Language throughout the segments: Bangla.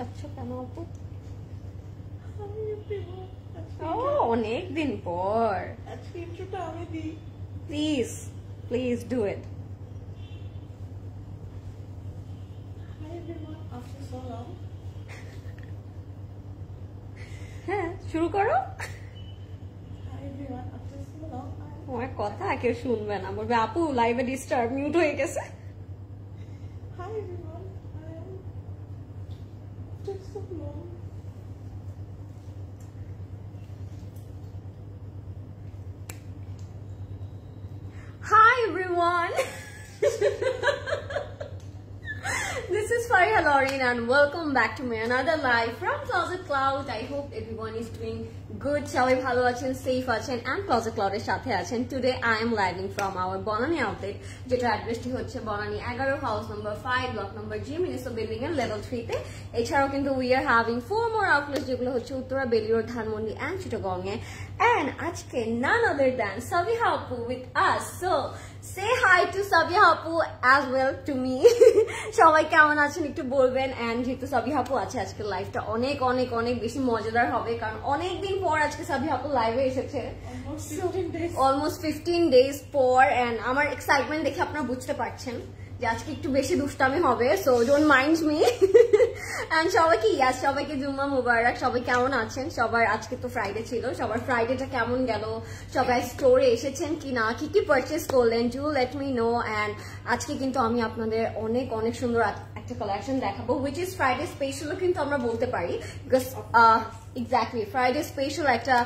চাচ্ছ কেন আপু অনেক দিন পর। Please please do it. হ্যাঁ শুরু করো। কথা কেউ শুনবে না। বলবে আপু লাইভে ডিস্টার্ব মিউট হয়ে গেছে Hi everyone. I am after so long. Hi everyone. this is Faria Lauren and welcome back to my another live from Closet Cloud. I hope everyone is doing good. সবাই ভালো আছেন সেফ আছেন, and Closet Cloud এর সাথে আছেন Today I am living from our Banani outlet যেটা অ্যাড্রেসটি হচ্ছে বনানী এগারো house number five block number G Miniso building এর লেভেল থ্রিতে এছাড়াও কিন্তু we are having four more outlets যেগুলো হচ্ছে উত্তরা বেলিওর ধানমন্ডি অ্যান্ড চিটাগং এ and আজকে none other than Sabiha Apu with us. So say hi to Sabiha Apu as well to me. সবাই কেমন আছেন একটু বলবেন and যেহেতু Sabiha Apu আছে আজকের লাইফটা অনেক অনেক অনেক বেশি মজাদার হবে কারণ অনেক দিন পর আজকে Sabiha Apu লাইভে এসেছে Almost 15 days. Almost fifteen days পর এন্ড আমার এক্সাইটমেন্ট দেখে আপনারা বুঝতে পারছেন যে আজকে একটু বেশি দুষ্টামি হবে so don't mind me and সবাইকে ইয়াস সবাইকে জুম্মা মুবারক, সবাই কেমন আছেন? সবার আজকে তো ফ্রাইডে ছিল, সবার ফ্রাইডেটা কেমন গেল? সবাই স্টোরে এসেছেন কি না? কি কি পারচেস করলেন? Do let me know and আজকে কিন্তু আমি আপনাদের অনেক অনেক সুন্দর একটা কালেকশন দেখাবো উইচ ইজ ফ্রাইডে স্পেশালও কিন্তু আমরা বলতে পারি বিকজ এক্স্যাক্টলি ফ্রাইডে স্পেশাল একটা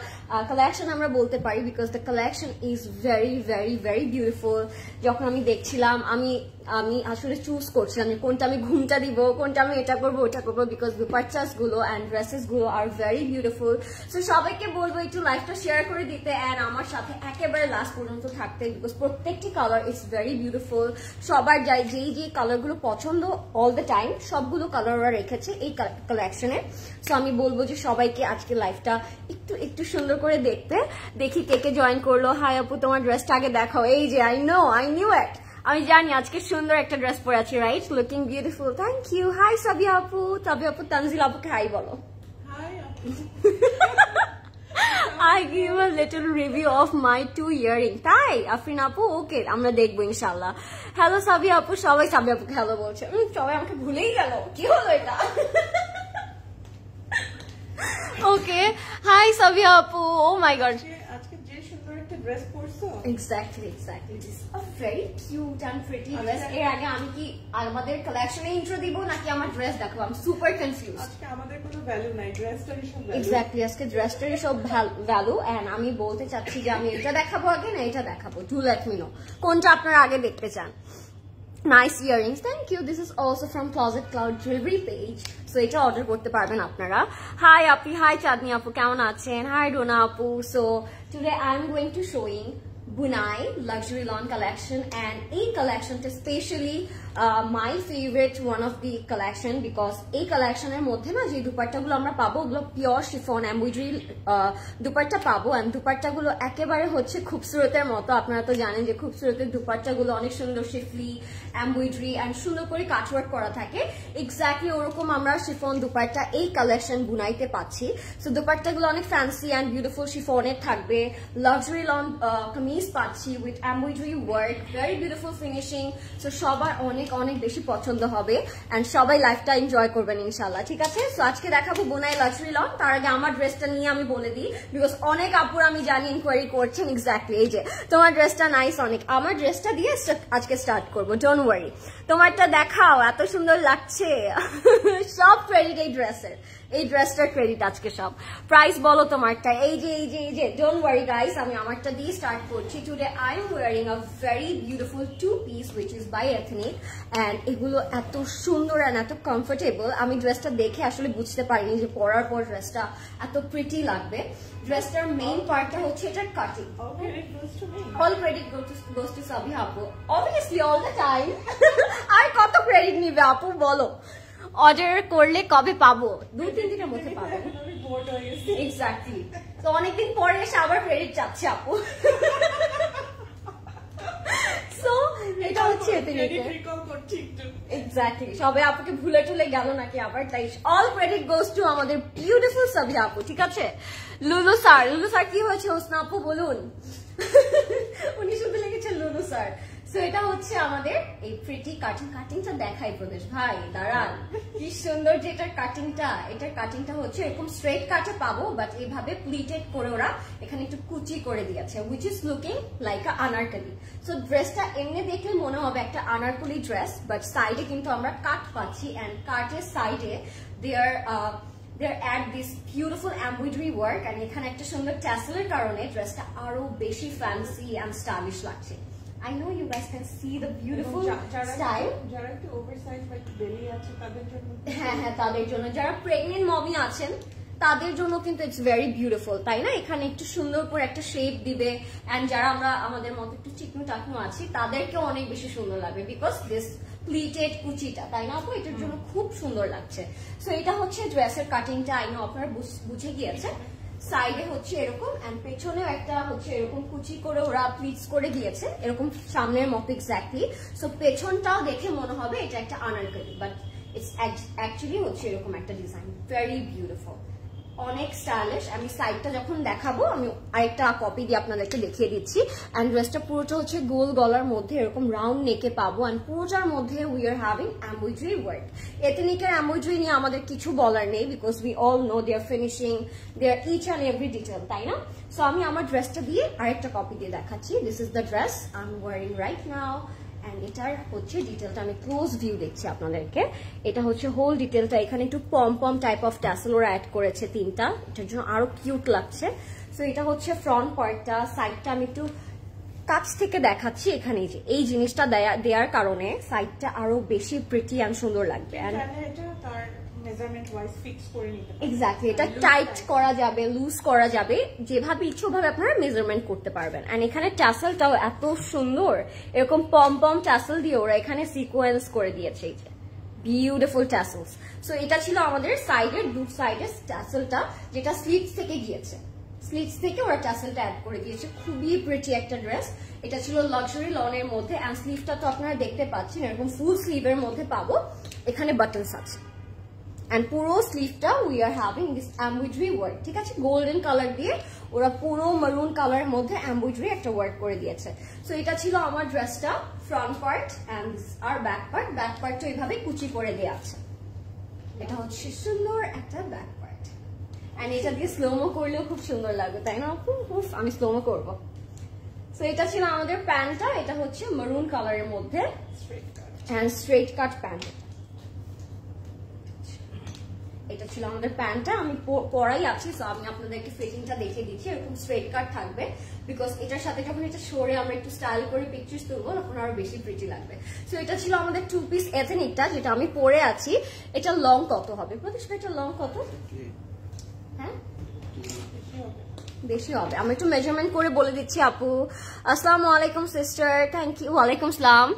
কালেকশন আমরা বলতে পারি because the collection is very very very beautiful যখন আমি দেখছিলাম, আমি আমি আসলে চুজ করছিলাম যে কোনটা আমি ঘুমটা দিব, কোনটা আমি এটা করব, ওটা করব বিকজগুলো অ্যান্ড ড্রেসেসগুলো আর ভেরি বিউটিফুল সো সবাইকে বলব একটু লাইফটা শেয়ার করে দিতে অ্যান্ড আমার সাথে একেবারে লাস্ট পর্যন্ত থাকতে বিকজ প্রত্যেকটি কালার ইজ ভেরি বিউটিফুল সবার যাই, যেই যে কালারগুলো পছন্দ অল দ্য টাইম সবগুলো কালার ওরা রেখেছে এই কালেকশনে সো আমি বলব যে সবাইকে আজকে লাইফটা একটু একটু সুন্দর করে দেখতে। দেখি কে কে জয়েন করল। হাই আপু তোমার ড্রেসটা আগে দেখাও। এই যে I know I knew it আমি জানি আজকে সুন্দর একটা ড্রেস পরে আছি right looking beautiful thank you hi Sabiya আপু। সাবিয়া আপু তানজিল আপুকে হাই বলো। I give a little review of my two earring. তাই? আফরিন আপু ওকে আমরা দেখব ইনশাল্লাহ হ্যালো সাবি আপু। সবাই সাবি আপুকে হ্যালো বলছে। সবাই আমাকে ভুলেই গেল। কি হলো এটা? ওকে হাই সাবিয়া আপু ও মাই গড আজকে আজকে যে সুন্দর একটা dress পরছো। Exactly exactly this a very cute and pretty dress. এর আগে আমি কি আমাদের কালেকশনে ইন্ট্রো দিব নাকি আমার ড্রেস দেখাবো আমি সুপার কনফিউজ আজকে আমাদের কোনো ভ্যালু নাই ড্রেসটারই সব ভ্যালু এক্স্যাক্টলি আজকে ড্রেসটারই সব ভ্যালু এন্ড আমি বলতে চাচ্ছি যে আমি এটা দেখাবো আগে না এটা দেখাবো? টু লেট মি নো কোনটা আপনারা আগে দেখতে চান? Nice earrings thank you this is also from Closet Cloud jewellery page so এটা অর্ডার করতে পারবেন আপনারা। হাই আপি। হাই চাঁদনি আপু। কেমন আছেন? হাই ডোনা আপু। So today I am going to showing বুনাই luxury lawn collection and এই কালেকশনটা specially my favourite one of the collection because এই কালেকশনের মধ্যে না যে দুপাট্টাগুলো আমরা পাবো, ওগুলো পিওর শিফন এমব্রয়ডারি দুপাট্টা পাবো। অ্যান্ড দুপাট্টাগুলো একেবারে হচ্ছে খুবসুরতের মতো। আপনারা তো জানেন যে খুবসুরতের দুপাট্টাগুলো অনেক সুন্দর শিফলি এমব্রয়ডারি অ্যান্ড সুন্দর করে কাটওয়ার্ক করা থাকে। এক্স্যাক্টলি ওরকম আমরা শিফন দুপাট্টা এই কালেকশন বুনাইতে পাচ্ছি। সো দুপাট্টাগুলো অনেক ফ্যান্সি অ্যান্ড বিউটিফুল শিফনের থাকবে। লাক্সারি লন কামিজ পাচ্ছি with embroidery work very beautiful finishing so সবার অনেক অনেক অনেক বেশি পছন্দ হবে। অ্যান্ড সবাই লাইফটা এনজয় করবেন ইনশাল্লাহ ঠিক আছে? সো আজকে দেখাবো বোনাই লাক্সারি লন তার আগে আমার ড্রেসটা নিয়ে আমি বলে দিই বিকজ অনেক আপুর আমি জানি ইনকোয়ারি করছেন এক্স্যাক্টলি এই যে, তোমার ড্রেসটা নাইস অনেক। আমার ড্রেসটা দিয়ে আজকে স্টার্ট করব ডোন্ট ওয়ারি তোমারটা দেখাও, এত সুন্দর লাগছে। সব ক্রেডিট এই ড্রেসের এই ড্রেসটার ক্রেডিট আজকে সব। প্রাইস বলো তোমারটা। এই যে এই যে এই যে ডোন্ট ওয়ারি গাইস আমি আমারটা দিয়ে স্টার্ট করছি। Today I am wearing a very beautiful two piece which is by Ethnic and এগুলো এত সুন্দর অ্যান্ড এত কমফোর্টেবল আমি ড্রেসটা দেখে আসলে বুঝতে পারিনি যে পরার পর ড্রেসটা এত প্রিটি লাগবে। ড্রেসটার মেইন পার্টটা হচ্ছে এটার cutting goes to goes to Sabi আপু obviously all the time আর কত ক্রেডিট নিবে আপু বলো। অর্ডার করলে কবে পাবো? দুই তিন দিনের মধ্যে পাবো। এক্স্যাক্টলি তো অনেকদিন পরে এসে আবার ক্রেডিট চাচ্ছে আপু। সো এটা হচ্ছে এক্স্যাক্টলি সবাই আপুকে ভুলে টুলে গেল নাকি আবার? তাই অল ক্রেডিট গোস টু আমাদের বিউটিফুল সাবি আপু ঠিক আছে? লুলু স্যার লুলু স্যার কি হয়েছে হোসনা আপু বলুন? উনি শুধু লিখেছেন লুলু স্যার সো এটা হচ্ছে আমাদের এই প্রিটি কাটিং কাটিংটা দেখাই প্রদেশ ভাই, দাঁড়ান। কি সুন্দর যে এটার কাটিংটা এটার কাটিংটা হচ্ছে এরকম স্ট্রেট কাটে পাবো বাট এইভাবে প্লিটেড করে ওরা এখানে একটু কুচি করে দিয়েছে which is looking like a anarkali so ড্রেসটা এমনি দেখলে মনে হবে একটা আনারকলি ড্রেস বাট সাইডে কিন্তু আমরা কাট পাচ্ছি অ্যান্ড কাটের সাইডে there there add this beautiful embroidery work and এখানে একটা সুন্দর ট্যাসেলের কারণে ড্রেসটা আরও বেশি ফ্যান্সি অ্যান্ড স্টাইলিশ লাগছে। I know you guys can see the beautiful যা- যারা একটু আছে তাদের জন্য হ্যাঁ হ্যাঁ তাদের জন্য। যারা প্রেগনেন্ট মমি আছেন তাদের জন্য কিন্তু ইটস ভেরি বিউটিফুল তাই না? এখানে একটু সুন্দর করে একটা শেপ দিবে। অ্যান্ড যারা আমরা আমাদের মতো একটু চিকনো টাকনো আছি তাদেরকেও অনেক বেশি সুন্দর লাগবে বিকজ দিস প্লিটেড কুচিটা তাই না আপু? এটার জন্য খুব সুন্দর লাগছে। সো এটা হচ্ছে ড্রেসের কাটিংটা আই নো আপনারা বুঝ- বুঝে গিয়েছে সাইডে হচ্ছে এরকম অ্যান্ড পেছনেও একটা হচ্ছে এরকম কুচি করে ওরা প্লিটস করে দিয়েছে। এরকম সামনের মতো এক্স্যাক্টলি সো পেছনটাও দেখে মনে হবে এটা একটা আনারকলি বাট ইটস অ্যাকচুয়ালি হচ্ছে এরকম একটা ডিজাইন ভেরি বিউটিফুল অনেক স্টাইলিশ। আমি সাইডটা যখন দেখাবো, আমি আরেকটা কপি দিয়ে আপনাদেরকে দেখিয়ে দিচ্ছি। অ্যান্ড ড্রেসটা পুরোটা হচ্ছে গোল গলার মধ্যে, এরকম রাউন্ড নেকে পাবো। অ্যান্ড পুরোটার মধ্যে we are having embroidery work এথনিকের embroidery নিয়ে আমাদের কিছু বলার নেই because we all know their finishing their each and every detail তাই না? সো আমি আমার ড্রেসটা দিয়ে আরেকটা কপি দিয়ে দেখাচ্ছি। This is the dress I am wearing right now and এটার হচ্ছে ডিটেলটা আমি ক্লোজ ভিউ দেখছি আপনাদেরকে। এটা হচ্ছে হোল ডিটেলটা এখানে একটু pom pom type of tassel ওরা অ্যাড করেছে তিনটা। এটার জন্য আরও কিউট লাগছে। সো এটা হচ্ছে ফ্রন্ট পার্টটা সাইডটা আমি একটু কাছ থেকে দেখাচ্ছি এখানে যে এই জিনিসটা দেয়া- দেওয়ার কারণে সাইডটা আরও বেশি প্রিটি অ্যান্ড সুন্দর লাগবে। অ্যান্ড মেজারমেন্ট ওয়াইজ ফিক্স করে নিতে পারে এক্স্যাক্টলি এটা টাইট। করা যাবে লুজ করা যাবে যেভাবে ইচ্ছে ওভাবে আপনারা মেজারমেন্ট করতে পারবেন। এন্ড এখানে টাসেলটাও এত সুন্দর এরকম পম পম টাসেল দিয়ে ওরা এখানে সিকোয়েন্স করে দিয়েছে এই যে। বিউটিফুল টাসেলস সো এটা ছিল আমাদের সাইডের দু সাইডের টাসেলটা যেটা থেকে গিয়েছে। থেকে ওরা টাসেলটা অ্যাড করে দিয়েছে। খুবই প্রিটি একটা ড্রেস এটা ছিল লাক্সারি লনের মধ্যে। অ্যান্ড স্লিভটা তো আপনারা দেখতে পাচ্ছেন এরকম ফুল স্লিভের মধ্যে পাবো। এখানে বাটনস আছে। অ্যান্ড পুরো স্লিভটা we are having this embroidery work ঠিক আছে? গোল্ডেন কালার দিয়ে ওরা পুরো মারুন কালারের মধ্যে এমব্রয়ডারি একটা ওয়ার্ক করে দিয়েছে। সো এটা ছিল আমার ড্রেসটা ফ্রন্ট পার্ট অ্যান্ড আর ব্যাক পার্ট ব্যাক পার্টটা এইভাবে কুচি করে দেওয়া আছে। এটা হচ্ছে সুন্দর একটা ব্যাক পার্ট অ্যান্ড এটা দিয়ে স্লোমো করলেও খুব সুন্দর লাগবে তাই না উফ, আমি স্লোমো করব। সো এটা ছিল আমাদের প্যান্টটা এটা হচ্ছে মারুন কালারের মধ্যে। অ্যান্ড স্ট্রেট কাট প্যান্ট এটা ছিল আমাদের প্যান্টটা। আমি পরাই আছি সো আমি আপনাদেরকে ফিটিংটা দেখে দিচ্ছি এরকম স্ট্রেট কাট থাকবে। বিকজ এটার সাথে যখন এটা সরে আমরা একটু স্টাইল করে পিকচার্স তুলবো তখন আরও বেশি প্রিটি লাগবে। সো এটা ছিল আমাদের টু পিস এথেনিকটা যেটা আমি পরে আছি। এটা লং কত হবে? প্রতিষ্ঠা এটা লং কত? হ্যাঁ? বেশি হবে। আমি একটু মেজারমেন্ট করে বলে দিচ্ছি আপু। আসসালামু আলাইকুম সিস্টার থ্যাংক ইউ ওয়ালাইকুম সালাম।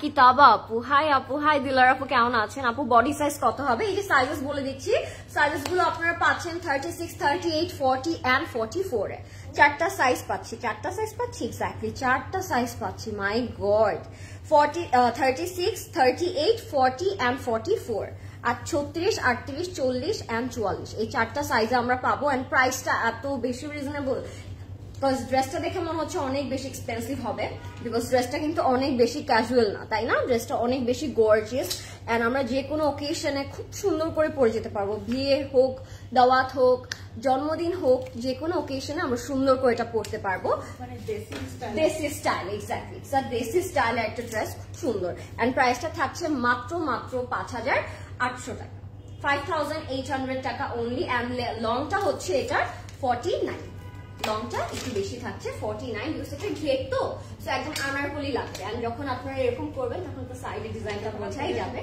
কিতাবা আপু। হাই আপু। হাই দিলার আপু, কেমন আছেন? আপু বডি সাইজ কত হবে? এই যে সাইজেস বলে দিচ্ছি। সাইজেসগুলো আপনারা পাচ্ছেন thirty six thirty eight forty and forty four চারটা সাইজ পাচ্ছি। চারটা সাইজ পাচ্ছি? এক্স্যাক্টলি চারটা সাইজ পাচ্ছি। My God forty thirty six thirty eight forty and forty four আর ছত্রিশ আটত্রিশ চল্লিশ অ্যান্ড চুয়াল্লিশ। এই চারটা সাইজে আমরা পাবো অ্যান্ড প্রাইসটা এত বেশি রিজনেবল বিকজ ড্রেসটা দেখে মনে হচ্ছে অনেক বেশি এক্সপেন্সিভ হবে বিকজ ড্রেসটা কিন্তু অনেক বেশি ক্যাজুয়াল না তাই না? ড্রেসটা অনেক বেশি গর্জিয়াস অ্যান্ড আমরা যে কোনো ওকেশনে খুব সুন্দর করে পরে যেতে পারব। বিয়ে হোক দাওয়াত হোক জন্মদিন হোক যে কোনো ওকেশনে আমরা সুন্দর করে এটা পরতে পারব। মানে দেশি স্টাইল স্টাইল এক্স্যাক্টলি স্যার দেশি স্টাইলের একটা ড্রেস খুব সুন্দর। অ্যান্ড প্রাইসটা থাকছে মাত্র মাত্র পাঁচ হাজার আটশো টাকা। Five thousand eight hundred taka only and লংটা হচ্ছে এটার ফর্টি নাইন লংটা একটু বেশি থাকছে ফর্টি নাইন এটা ঘের তো তো একদম আনারকলি লাগবে। অ্যান্ড যখন আপনারা এরকম করবেন তখন তো সাইডে ডিজাইনটা বোঝাই যাবে।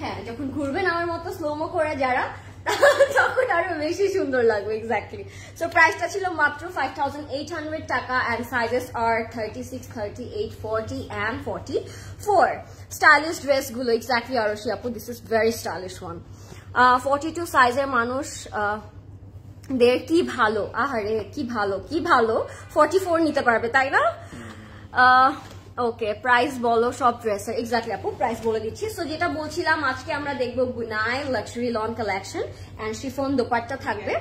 হ্যাঁ যখন ঘুরবেন আমার মতো স্লোমো করে যারা তখন আরও বেশি সুন্দর লাগবে এক্স্যাক্টলি সো প্রাইসটা ছিল মাত্র five thousand eight hundred taka and sizes are thirty six thirty eight forty and forty four stylish ড্রেসগুলো এক্স্যাক্টলি আরশি আপু this is very stylish one forty two সাইজের মানুষ আহ, দের কি ভালো আহারে কি ভালো কি ভালো ফর্টি ফোর নিতে পারবে তাই না? ওকে প্রাইস বলো সব ড্রেসের এক্স্যাক্টলি আপু প্রাইস বলে দিচ্ছি। সো যেটা বলছিলাম আজকে আমরা দেখব গুনাই luxury lawn collection and chiffon dupatta থাকবে।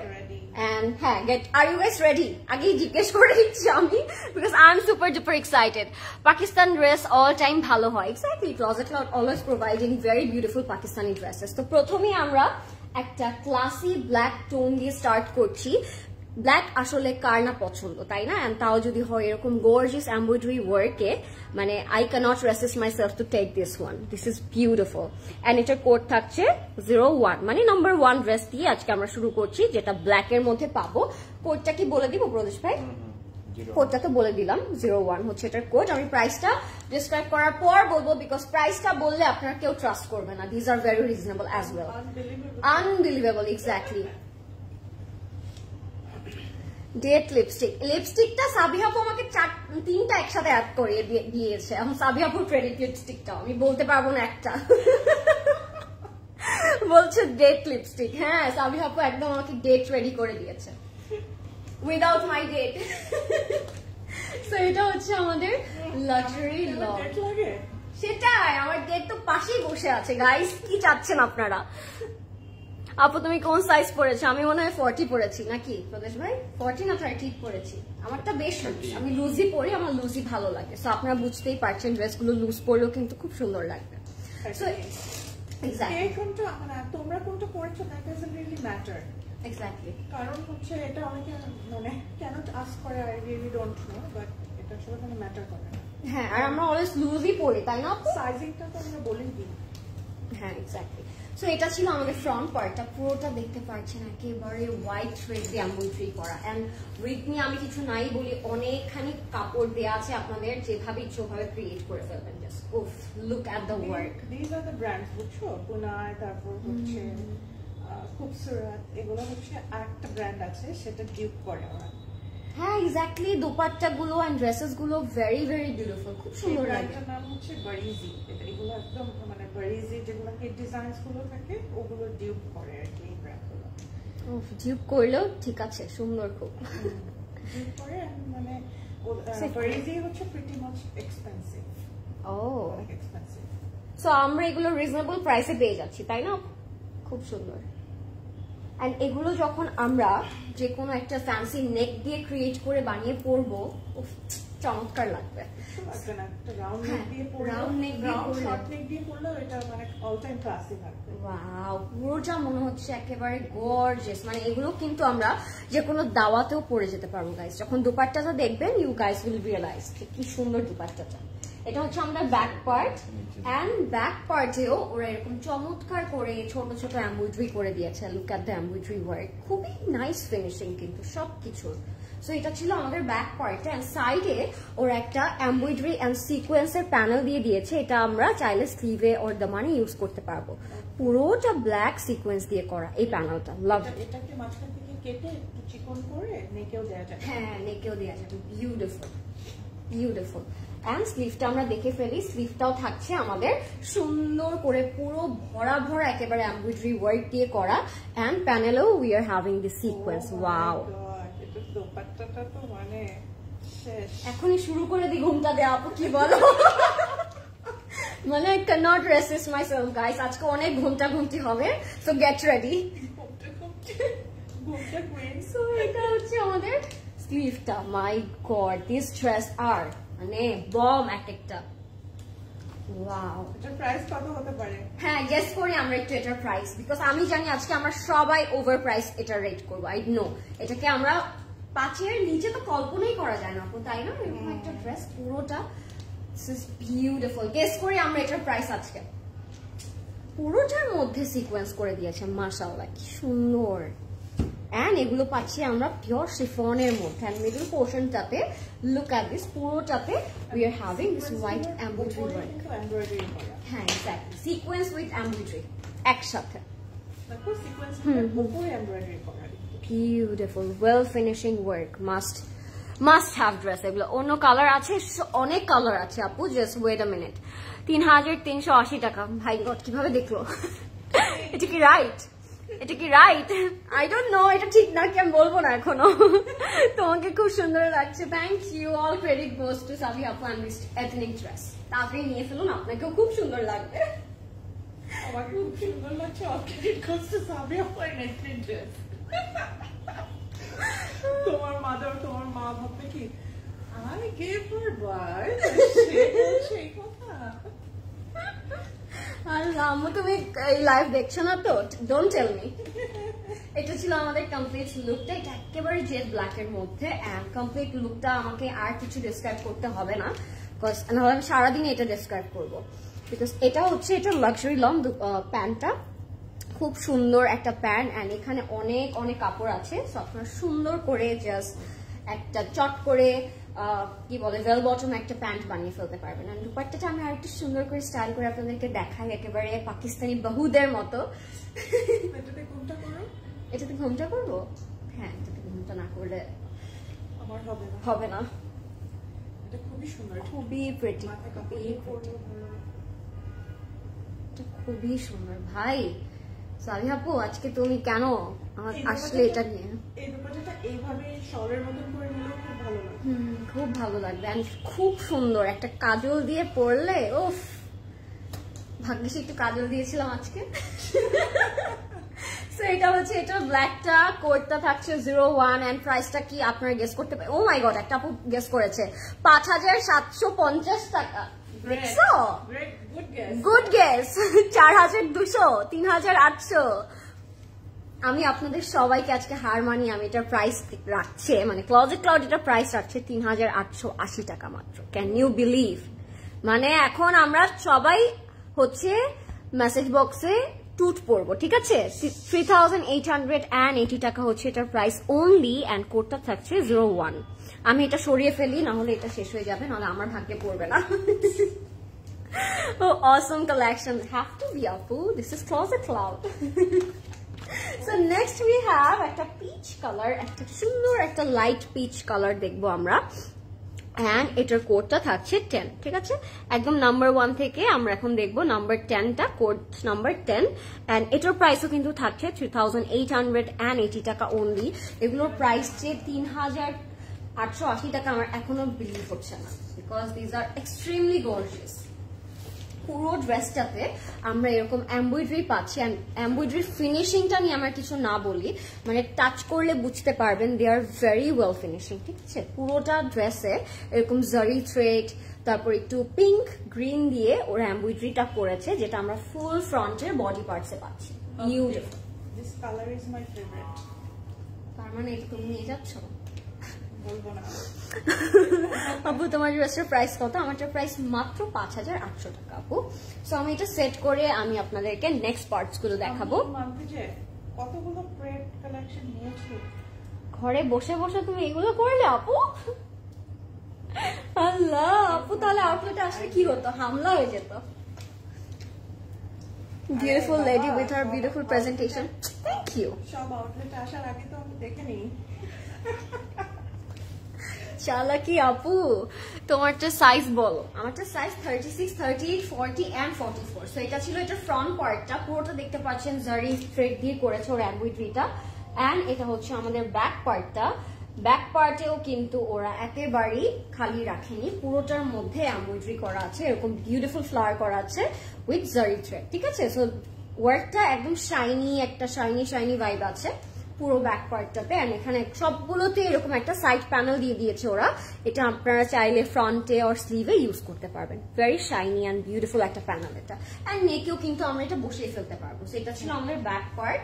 Get ready. And হ্যাঁ get are you guys ready আগেই জিজ্ঞেস করে দিচ্ছি আমি because I am super duper excited Pakistan dress all time ভালো হয়। Exactly Closet Cloud always providing very beautiful Pakistani dresses তো প্রথমেই আমরা একটা ক্লাসি ব্ল্যাক টোন দিয়ে স্টার্ট করছি। ব্ল্যাক আসলে কার না পছন্দ তাই না? তাও যদি হয় এরকম গোর্জিয়াস এমব্রয়ডারি ওয়ার্কে মানে I can't resist myself to take this one this is beautiful and এটার কোড থাকছে জিরো ওয়ান মানে নাম্বার ওয়ান ড্রেস দিয়ে আজকে আমরা শুরু করছি যেটা ব্ল্যাক এর মধ্যে পাবো। কোডটা কি বলে দিব প্রদেশ ভাই? কোডটা তো বলে দিলাম জিরো ওয়ান হচ্ছে এটার কোড আমি প্রাইসটা ডিসক্রাইব করার পর বলব বিকজ প্রাইসটা বললে আপনারা কেউ ট্রাস্ট করবে না। These are very reasonable as well unbelievable exactly date lipstick লিপস্টিকটা সাবিহাপু আমাকে চার তিনটা একসাথে অ্যাড করিয়ে দিয়ে- দিয়েছে। এখন সাবিহাপুর ক্রেডিট লিপস্টিকটা আমি বলতে পারব না একটা। বলছে ডেট লিপস্টিক হ্যাঁ সাবিহাপু একদম আমাকে ডেট রেডি করে দিয়েছে। উইদাউট মাই ডেট সো এটা হচ্ছে আমাদের লাক্সারি লাগে? সেটাই আমার ডেট তো পাশেই বসে আছে। গাইস কি চাচ্ছেন আপনারা? আপু তুমি কোন সাইজ পরেছো আমি মনে হয় ফর্টি পরেছি নাকি? প্রদেশ ভাই? ফর্টি না থার্টি পরেছি আমারটা বেশ লুজ আমি লুজই পরি আমার লুজই ভালো লাগে। সো আপনারা বুঝতেই পারছেন ড্রেসগুলো লুজ পরলেও কিন্তু খুব সুন্দর লাগবে। সো কোনটা? মানে তোমরা কোনটা পড়েছো? That doesn't really matter exactly কারণ হচ্ছে এটা অনেকে মানে কেন আস করে? I really don't know but এটা আসলে কোনো ম্যাটার করে না। হ্যাঁ আর আমরা অলওয়েজ লুজই পরি তাই না সাইজিংটা তো আমরা বলেই দিই। হ্যাঁ এক্স্যাক্টলি সো এটা ছিল আমাদের ফ্রন্ট পার্টটা পুরোটা দেখতে পাচ্ছেন একেবারে হোয়াইট থ্রেড দিয়ে এমব্রয়ডারি করা। এন্ড উইথ নিয়ে আমি কিছু নাই বলি অনেকখানি কাপড় দেওয়া আছে আপনাদের যেভাবে ইচ্ছে ওভাবে ক্রিয়েট করে ফেলবেন। জাস্ট উফ look at the work these are the brands বুঝছ? পুনায় তারপর হচ্ছে খুবসুরত এগুলো হচ্ছে আরেকটা ব্র্যান্ড আছে সেটা ডিউক করে ওরা। হ্যাঁ এক্স্যাক্টলি দোপাট্টা গুলো এন্ড ড্রেসেসগুলো ভেরি ভেরি বিউটিফুল খুব সুন্দর লাগে। নাম হচ্ছে বারিজি এগুলো একদম মানে যেগুলো গুলো থাকে ওগুলো ডিউক করে আর কি ব্র্যান্ডগুলো করলেও ঠিক আছে সুন্দর খুব। ডিউক করে মানে হচ্ছে প্রিটি মাচ এক্সপেন্সিভ ও। এক্সপেন্সিভ সো আমরা এগুলো রিজনেবল প্রাইসে পেয়ে যাচ্ছি তাই না? খুব সুন্দর। এন্ড এগুলো যখন আমরা যে কোনো একটা ফ্যান্সি নেক দিয়ে ক্রিয়েট করে বানিয়ে পরবো চমৎকার লাগবে। পুরোটা মনে হচ্ছে একেবারে মানে এগুলো কিন্তু আমরা যে কোনো দাওয়াতেও পরে যেতে পারব গাইস যখন দুপাট্টাটা দেখবেন ইউ গাইস উইল রিয়েলাইজ কি সুন্দর দুপাট্টাটা এটা হচ্ছে আমাদের ব্যাক পার্ট এন্ড ব্যাক পার্টেও ওরা এরকম চমৎকার করে ছোট ছোট এমব্রয়ডারি করে দিয়েছে। Look at the embroidery work খুবই নাইস ফিনিশিং কিন্তু সবকিছুর। সো এটা ছিল আমাদের ব্যাক পার্ট এন্ড সাইডে ওর একটা এমব্রয়ডারি এন্ড সিকোয়েন্সের প্যানেল দিয়ে দিয়েছে। এটা আমরা চাইলে স্লিভে ওর দামানে ইউজ করতে পারব। পুরোটা ব্ল্যাক সিকোয়েন্স দিয়ে করা এই প্যানেলটা লাভ এটাকে মাঝখান থেকে কেটে একটু চিকন করে নেকেও দেওয়া যায়? হ্যাঁ নেকেও দেওয়া যাবে বিউটিফুল বিউটিফুল অ্যান্ড স্লিভটা আমরা দেখে ফেলি। স্লিভটাও থাকছে আমাদের সুন্দর করে পুরো ভরা ভরা একেবারে এমব্রয়ডারি ওয়ার্ক দিয়ে করা। And প্যানেলেও we are having the sequence wow দোপাট্টাটা তো মানে শেষ। এখনই শুরু করে দি ঘুমটা দেওয়া আপু কি বলো? মানে I can't resist myself guys আজকে অনেক ঘুমটা ঘুমটি হবে সো গেট রেডি। সো এটা হচ্ছে আমাদের স্লিভটা my God this dress are মানে বম এক একটা। ওয়াও এটার প্রাইস কত হতে পারে? হ্যাঁ গেস করি আমরা একটু এটার প্রাইস বিকজ আমি জানি আজকে আমরা সবাই ওভার প্রাইস এটার রেট করব আই নো এটাকে আমরা পাঁচের নিচে তো কল্পনাই করা যায় না আপু তাই না? এরকম একটা ড্রেস পুরোটা বিউটিফুল গেস করি আমরা এটার প্রাইস আজকে। পুরোটার মধ্যে সিকোয়েন্স করে দিয়েছে মাশাআল্লাহ কি সুন্দর। অ্যান্ড এগুলো পাচ্ছি আমরা পিওর শিফনের মধ্যে। অ্যান্ড মিডল পোর্শনটাতে look at this পুরোটাতে we are having this white embroidery work হ্যাঁ এক্স্যাক্টলি সিকোয়েন্স উইথ এমব্রয়ডারি একসাথে। সিকোয়েন্স এমব্রয়ডারি করা। Beautiful well finishing work must must have dress এগুলো অন্য কালার আছে অনেক কালার আছে আপু জাস্ট ওয়েট আ মিনিট তিন হাজার তিনশো আশি টাকা। ভাই গড কীভাবে দেখল? এটা কি রাইট এটা কি রাইট আই ডোন্ট নো এটা ঠিক না কি আমি বলব না এখনও। তোমাকে খুব সুন্দর লাগছে। Thank you all credit goes to Sabi আপু অ্যান্ড দিস এথনিক ড্রেস তাড়াতাড়ি নিয়ে ফেলুন, আপনাকেও খুব সুন্দর লাগবে। আমার খুব সুন্দর লাগছে। অর্কিড করছে সাবি আমার নেটলি ড্রেস তোমার মাদার তোমার মা ভাববে কি আই গেভ হার সেই কথা। আর আম্মু তুমি এই লাইভ দেখছ না তো? ডোন্ট টেল মি এটা ছিল আমাদের কমপ্লিট লুকটা এটা একেবারে জেড ব্ল্যাক এর মধ্যে কমপ্লিট লুকটা আমাকে আর কিছু ডিসক্রাইব করতে হবে না বিকজ নাহলে আমি সারাদিন এটা ডিসক্রাইব করব। বিকজ এটা হচ্ছে, এটা লাক্সারি লং প্যান্টটা খুব সুন্দর একটা প্যান্ট অ্যান্ড এখানে অনেক অনেক কাপড় আছে। সো আপনারা সুন্দর করে জাস্ট একটা চট করে কি বলে ওয়েল বটম একটা প্যান্ট বানিয়ে ফেলতে পারবেন। আর দুপাট্টাটা আমি আরেকটু সুন্দর করে স্টাইল করে আপনাদেরকে দেখাই একেবারে পাকিস্তানি বহুদের মতো। এটাতে ঘুমটা করব? হ্যাঁ এটাতে ঘুমটা না করলে আমার হবে না। হবে না। এটা খুবই সুন্দর। খুবই প্রেটি খুবই সুন্দর। ভাই সাবি আপু আজকে তুমি কেন আমার আসলে এটা নিয়ে? এই দুপাট্টাটা এইভাবে শলের মতন করে নিলেও খুব ভালো লাগে হুম, খুব ভালো লাগবে। And খুব সুন্দর একটা কাজল দিয়ে পরলে উফ! ভাগ্যিস একটু কাজল দিয়েছিলাম আজকে। So, এটা হচ্ছে এটা ব্ল্যাকটা কোডটা থাকছে জিরো ওয়ান এন্ড প্রাইসটা কি আপনারা গেস করতে পারেন ও মাই গড একটা আপু গেস করেছে। পাঁচ হাজার সাতশো পঞ্চাশ টাকা। Guess. গুড গেস চার হাজার দুশো তিন হাজার আটশো। আমি আপনাদের সবাইকে আজকে হার মানি আমি এটা প্রাইস রাখছে মানে ক্লজেট ক্লাউড এটা প্রাইস রাখছে তিন হাজার আটশো আশি টাকা মাত্র। ক্যান ইউ বিলিভ মানে এখন আমরা সবাই হচ্ছে মেসেজ বক্সে টুট পরবো ঠিক আছে থ্রি টাকা হচ্ছে এটার প্রাইস অনলি অ্যান্ড কোডটা থাকছে জিরো আমি এটা সরিয়ে ফেলি না হলে এটা শেষ হয়ে যাবে নাহলে আমার ভাগ্যে পড়বে না oh, awesome collection. Have to be Apu. This is Closet Cloud. so next we have একটা peach color, একটা light peach color দেখব আমরা অ্যান্ড এটার কোডটা থাকছে টেন ঠিক আছে? একদম নাম্বার ওয়ান থেকে আমরা এখন দেখব নাম্বার টেনটা কোড নাম্বার টেন অ্যান্ড এটার প্রাইসও কিন্তু থাকছে three thousand eight hundred and taka only এগুলোর প্রাইস যে তিন হাজার আটশো আশি টাকা আমার এখনও বিলিভ হচ্ছে না because these are extremely gorgeous পুরো ড্রেসটাতে আমরা এরকম এমব্রয়ডারি পাচ্ছি। এমব্রয়ডারি ফিনিশিংটা নিয়ে আমরা কিছু না বলি। মানে টাচ করলে বুঝতে পারবেন they are very well finishing ঠিক আছে? পুরোটা ড্রেসে এরকম জারি থ্রেড তারপর একটু পিঙ্ক গ্রিন দিয়ে ওরা এমব্রয়ডারিটা করেছে যেটা আমরা ফুল ফ্রন্টের বডি পার্টসে পাচ্ছি। Beautiful This color is my favorite. তার মানে তুমি নিয়ে যাচ্ছ? আপু তোমার ড্রেসের প্রাইস কত? আমারটার প্রাইস মাত্র পাঁচ হাজার আটশো টাকা আপু। সো আমি এটা সেট করে আমি আপনাদেরকে নেক্সট পার্টসগুলো দেখাবো। কতগুলো কালেকশন নিয়েছি? ঘরে বসে বসে তুমি এগুলো করলে আপু? আল্লাহ আপু তাহলে আউটলেটে আসলে কি হতো? হামলা হয়ে যেত। Beautiful lady with her beautiful presentation thank you সব আউটলেট আসার আগে তো আমি দেখে নিই। চালাকি আপু। তোমারটা সাইজ বলো। আমারটা size thirty six thirty and forty four so এটা ছিল এটা ফ্রন্ট পার্টটা পুরোটা দেখতে পাচ্ছেন জারি দিয়ে করেছে ওর অ্যাম্বুইট্রিটা অ্যান্ড এটা হচ্ছে আমাদের ব্যাক পার্টটা ব্যাক পার্টেও কিন্তু ওরা একেবারেই খালি রাখেনি। পুরোটার মধ্যে এমব্রয়ডারি করা আছে। এরকম বিউটিফুল ফ্লাওয়ার করা আছে উইথ জারি থ্রেড ঠিক আছে? সো ওয়ার্কটা একদম শাইনি একটা শাইনি শাইনি ভাইব আছে। পুরো ব্যাক পার্টটাতে অ্যান্ড এখানে সবগুলোতে এরকম একটা সাইড প্যানেল দিয়ে দিয়েছে ওরা। এটা আপনারা চাইলে ফ্রন্টে অর স্লিভে ইউজ করতে পারবেন। ভেরি শাইনি অ্যান্ড বিউটিফুল একটা প্যানেল এটা। অ্যান্ড নেকেও কিন্তু আমরা এটা বসিয়ে ফেলতে পারব। সেটা ছিল আমাদের ব্যাক পার্ট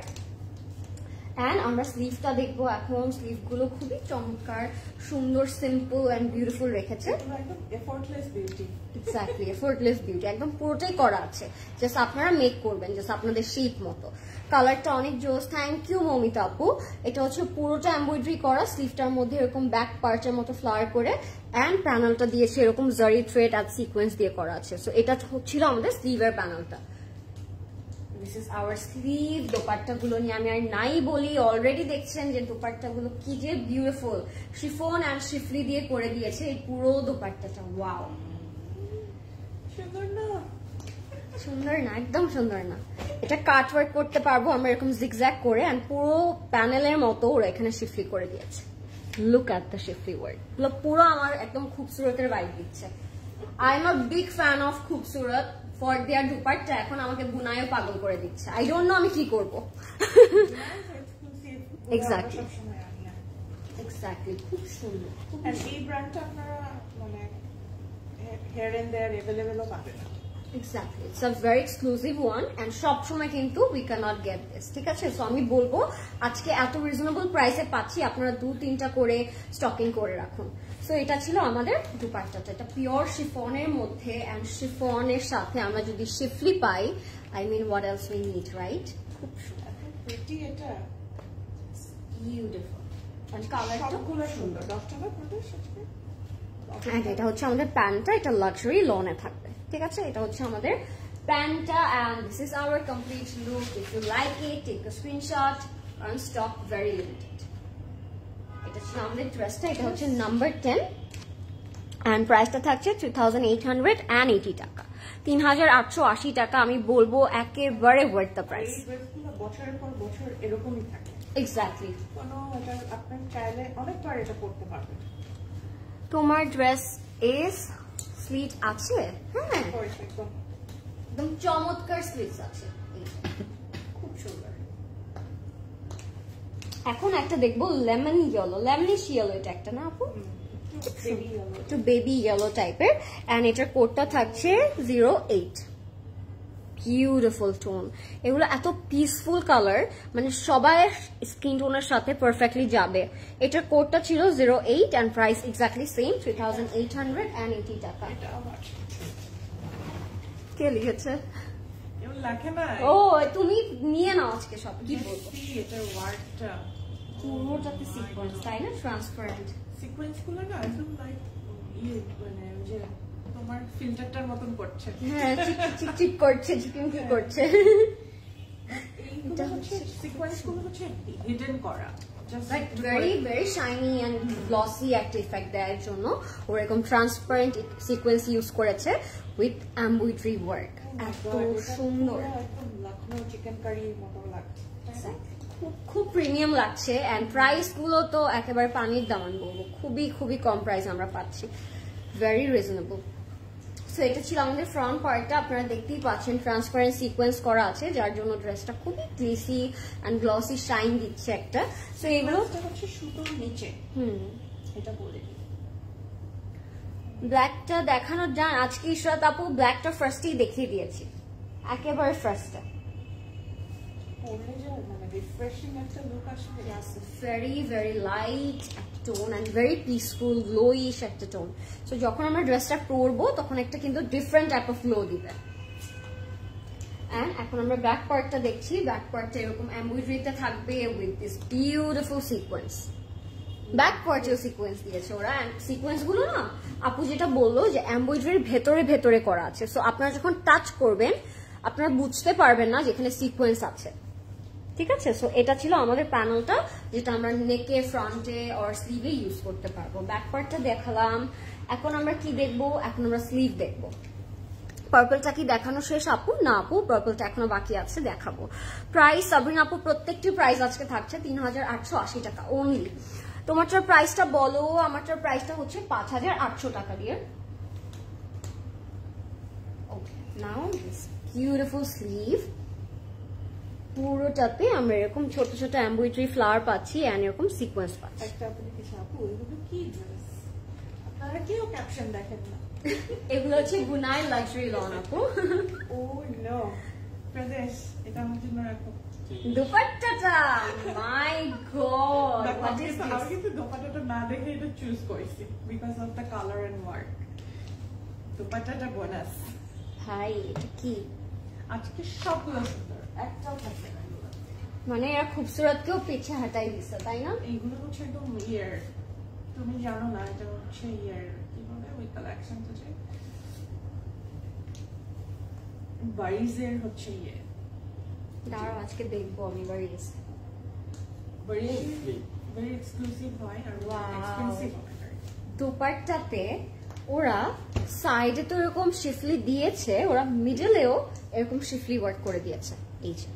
অ্যান্ড আমরা স্লিভটা দেখব এখন। স্লিভগুলো খুবই চমৎকার সুন্দর সিম্পল অ্যান্ড বিউটিফুল রেখেছে। এক্স্যাক্টলি এফোর্টলেস বিউটি একদম পুরোটাই করা আছে। জাস্ট আপনারা মেক করবেন জাস্ট আপনাদের শীত মতো। কালারটা অনেক জোস। থ্যাংক ইউ মমিতা আপু। এটা হচ্ছে পুরোটা এমব্রয়ডারি করা। স্লিভটার মধ্যে এরকম ব্যাক পার্টের মতো ফ্লাওয়ার করে। অ্যান্ড প্যানেলটা দিয়েছে এরকম জারি থ্রেড আর সিকোয়েন্স দিয়ে করা আছে। সো এটা ছিল আমাদের স্লিভের প্যানেলটা this is our sleeve dupatta গুলো নিয়ে আমি আর নাই বলি। অলরেডি দেখছেন যে দোপাট্টা গুলো কি যে বিউটিফুল শিফন অ্যান্ড শিফলি দিয়ে করে দিয়েছে। এই পুরো দোপাট্টাটা ওয়াও সুন্দর না? সুন্দর না একদম সুন্দর না। এটা কাট ওয়ার্ক করতে পারব আমরা এরকম জিগজ্যাগ করে এন্ড পুরো প্যানেলের মতো ওরা এখানে শিফলি করে দিয়েছে। Look at the schiffli work পুরো আমার একদম খুবসুরতের বাইক দিচ্ছে। I am a big fan of Khubsurat. For their দুপাটটা এখন আমাকে বুনায়ও পাগল করে দিচ্ছে। আই ডোন্ট নো আমি কি করব। আর কি। এক্স্যাক্টলি খুব সুন্দর And এই ব্র্যান্ডটা আপনারা মানে হেয়ার এন্ড দেয়ার এভেলেবেলও পাবেন। Exactly it's a very exclusive one and সবসময় কিন্তু উই ক্যানট গেট দিস ঠিক আছে? সো আমি বলব আজকে এত রিজনেবল প্রাইসে পাচ্ছি আপনারা দু তিনটা করে স্টকিং করে রাখুন। সো এটা ছিল আমাদের দুপাট্টাটা। এটা পিওর শিফনের মধ্যে অ্যান্ড শিফনের সাথে আমরা যদি শিফলি পাই I mean what else we need right খুব এত এটা বিউটিফুল কালারটা সুন্দর। টাকা অ্যান্ড এটা হচ্ছে আমাদের প্যান্টটা। এটা লাক্সারি লনে থাকবে। ঠিক আছে? এটা হচ্ছে আমাদের প্যান্টটা and this is our complete look if you like it take a screenshot stock very limited এটা ছিল ড্রেসটা এটা হচ্ছে নাম্বার টেন অ্যান্ড প্রাইসটা থাকছে three thousand eight hundred and eighty টাকা। তিন হাজার আটশো আশি টাকা আমি বলব একেবারে ওয়ার্থ দ্য প্রাইস বছরের পর বছর এরকমই থাকে। এক্স্যাক্টলি কোনো আপনার চাইলে অনেকবার এটা করতে পারবেন। তোমার ড্রেস এস স্লিট আছে? হ্যাঁ। একদম। চমৎকার স্লিভস আছে। খুব সুন্দর। এখন একটা দেখব লেমন ইয়েলো লেমনিশ ইয়েলো এটা একটা না আপু? একটু বেবি ইয়েলো টাইপের অ্যান্ড এটার কোডটা থাকছে জিরো এইট বিউটিফুল টোন এগুলো এত পিসফুল কালার মানে সবাই স্কিন টোনের সাথে পারফেক্টলি যাবে। এটার কোডটা ছিল zero eight and price exactly same three thousand eight hundred and eighty টাকা। কে লিখেছে? ও তুমি নিয়ে নাও আজকে সব। কি বলব? পুরোটাতে সিকোয়েন্স তাই না ট্রান্সপারেন্ট সিকোয়েন্সগুলো না একদম লাইক ইয়ে মানে যে তোমার ফিল্টারটার মতন করছে। হ্যাঁ চিক চিক চিক করছে চিকেন কি করছে। এইগুলো এটা হচ্ছে সিকোয়েন্সগুলো হচ্ছে হিডেন করা। ভেরি ভেরি শাইনি অ্যান্ড একটা ইফেক্ট দেওয়ার জন্য ওরকম ট্রান্সপারেন্ট সিকোয়েন্স ইউজ করেছে উইথ অ্যাম্বুইট্রি ওয়ার্ক এত সুন্দর। লখনৌ চিকেন কারির মতো লাগছে? খুব খুব প্রিমিয়াম লাগছে অ্যান্ড প্রাইসগুলো তো একেবারে পানির দাম আমি বলব। খুবই খুবই কম প্রাইস আমরা পাচ্ছি। ভেরি রিজনেবল সো এটা ছিল আমাদের ফ্রন্ট পার্টটা আপনারা দেখতেই পাচ্ছেন ট্রান্সপারেন্ট সিকোয়েন্স করা আছে যার জন্য ড্রেসটা খুবই গ্লিসি অ্যান্ড গ্লসি শাইন দিচ্ছে একটা। সো এগুলো হচ্ছে সুতোর নিচে। হুম। এটা বলে ব্ল্যাকটা দেখানোর যান আজকে ইশরাত আপু ব্ল্যাকটা ফার্স্টেই দেখিয়ে দিয়েছি। একেবারে ফার্স্টটা যে রিফ্রেশিং একটা লুক আসবে Yes, very very light tone and very peaceful একটা টোন সো যখন আমরা ড্রেসটা পরবো তখন একটা কিন্তু ডিফারেন্ট টাইপ অফ গ্লো দিবে। অ্যান্ড এখন আমরা ব্যাক পার্টটা দেখছি। ব্যাক পার্টটা এরকম এমব্রয়ডারিতে থাকবে with this beautiful sequence back পার্টেও sequence দিয়েছে ওরা। সিকোয়েন্সগুলো না আপু যেটা বলল যে এমব্রয়ডারির ভেতরে ভেতরে করা আছে। সো আপনারা যখন টাচ করবেন আপনারা বুঝতে পারবেন না যেখানে সিকোয়েন্স আছে। ঠিক আছে? সো এটা ছিল আমাদের প্যানেলটা যেটা আমরা নেকে ফ্রন্টে অর স্লিভে ইউজ করতে পারব। ব্যাক পার্টটা দেখালাম। এখন আমরা কি দেখব? এখন আমরা স্লিভ দেখব। পার্পলটা কি দেখানো শেষ আপু? না আপু পার্পলটা এখনও বাকি আছে, দেখাবো। প্রাইস সাবরিন আপু, প্রত্যেকটি প্রাইস আজকে থাকছে তিন হাজার আটশো আশি টাকা অনলি তোমারটার প্রাইসটা বলো, আমারটার প্রাইসটা হচ্ছে পাঁচ হাজার আটশো টাকা দিয়ে। ওকে নাও বিউটিফুল স্লিভ পুরোটাতে আমরা এরকম ছোট ছোট এমব্রয়ডারি ফ্লাওয়ার পাচ্ছি অ্যান্ড এরকম সিকোয়েন্স পাচ্ছি। একটা আপনি কিছু এগুলো কি ড্রেস আপনারা কেউ ক্যাপশন দেখেন না। এগুলো হচ্ছে বুনাই লাক্সারি লন আপু। ও নো প্রদেশ এটা আমার জন্য রাখো। দুপাট্টাটা মাই গড হোয়াট ইজ কিন্তু- আমি কিন্তু দোপাটাটা না দেখে এটা চুজ করেছি because of the colour and work দোপাটাটা bonus ভাই এটা কি? আজকে সবগুলো সুন্দর। একটাও থাকবে না মানে এরা খুবসুরত কেও পিছে হাঁটাই দিচ্ছে তাই না? এইগুলো হচ্ছে একদম ইয়ার তুমি জানো না এটা হচ্ছে ইয়ার কি বলে ওই কালেকশনটা যে। বারিজের হচ্ছে ইয়ে। দাঁড়াও আজকে দেখব আমি বাড়ি গেছি ভেরি ভেরি এক্সক্লুসিভ হয় আর এক্সপেন্সিভ হয় ওরা সাইডে তো এরকম শিফলি দিয়েছে ওরা মিডলেও এরকম শিফলি ওয়ার্ক করে দিয়েছে। এই যে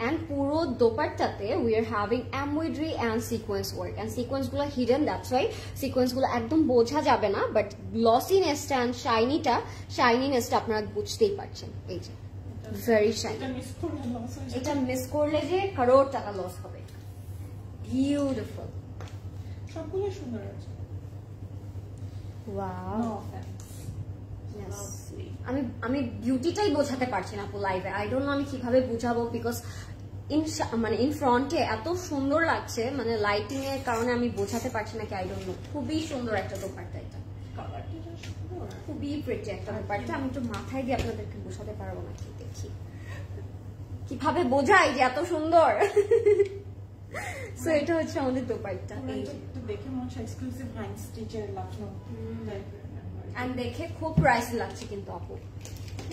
অ্যান্ড পুরো দোপারটাতে we are having embroidery and sequence work and সিকোয়েন্সগুলো hidden that's why সিকোয়েন্সগুলো একদম বোঝা যাবে না বাট গ্লসিনেসটা অ্যান্ড শাইনিটা শাইনিনেসটা আপনারা বুঝতেই পারছেন। এই যে ভেরি শাইনি এটা মিস করলে যে কারোর টাকা লস হবে। বিউটিফুল সবগুলো সুন্দর আছে। Wow Yes. আমি আমি বিউটিটাই বোঝাতে পারছি না লাইভে আই ডোন্ট নো আমি কীভাবে বুঝাবো বিকজ ইন মানে ইন ফ্রন্টে এত সুন্দর লাগছে মানে লাইটিং এর কারণে আমি বোঝাতে পারছি না কি আই ডোন্ট নো খুবই সুন্দর একটা দোপাট্টা এটা। খুবই প্রেটি একটা দোপাট্টা। আমি তো মাথায় দিয়ে আপনাদেরকে বোঝাতে পারব না কি দেখি। কীভাবে বোঝাই যে এত সুন্দর? সো এটা হচ্ছে আমাদের একটু দেখে মনে হচ্ছে এক্সক্লুসিভ হ্যান্ড স্টিচের লখনৌ অ্যান্ড দেখে খুব প্রাইস লাগছে কিন্তু আপু।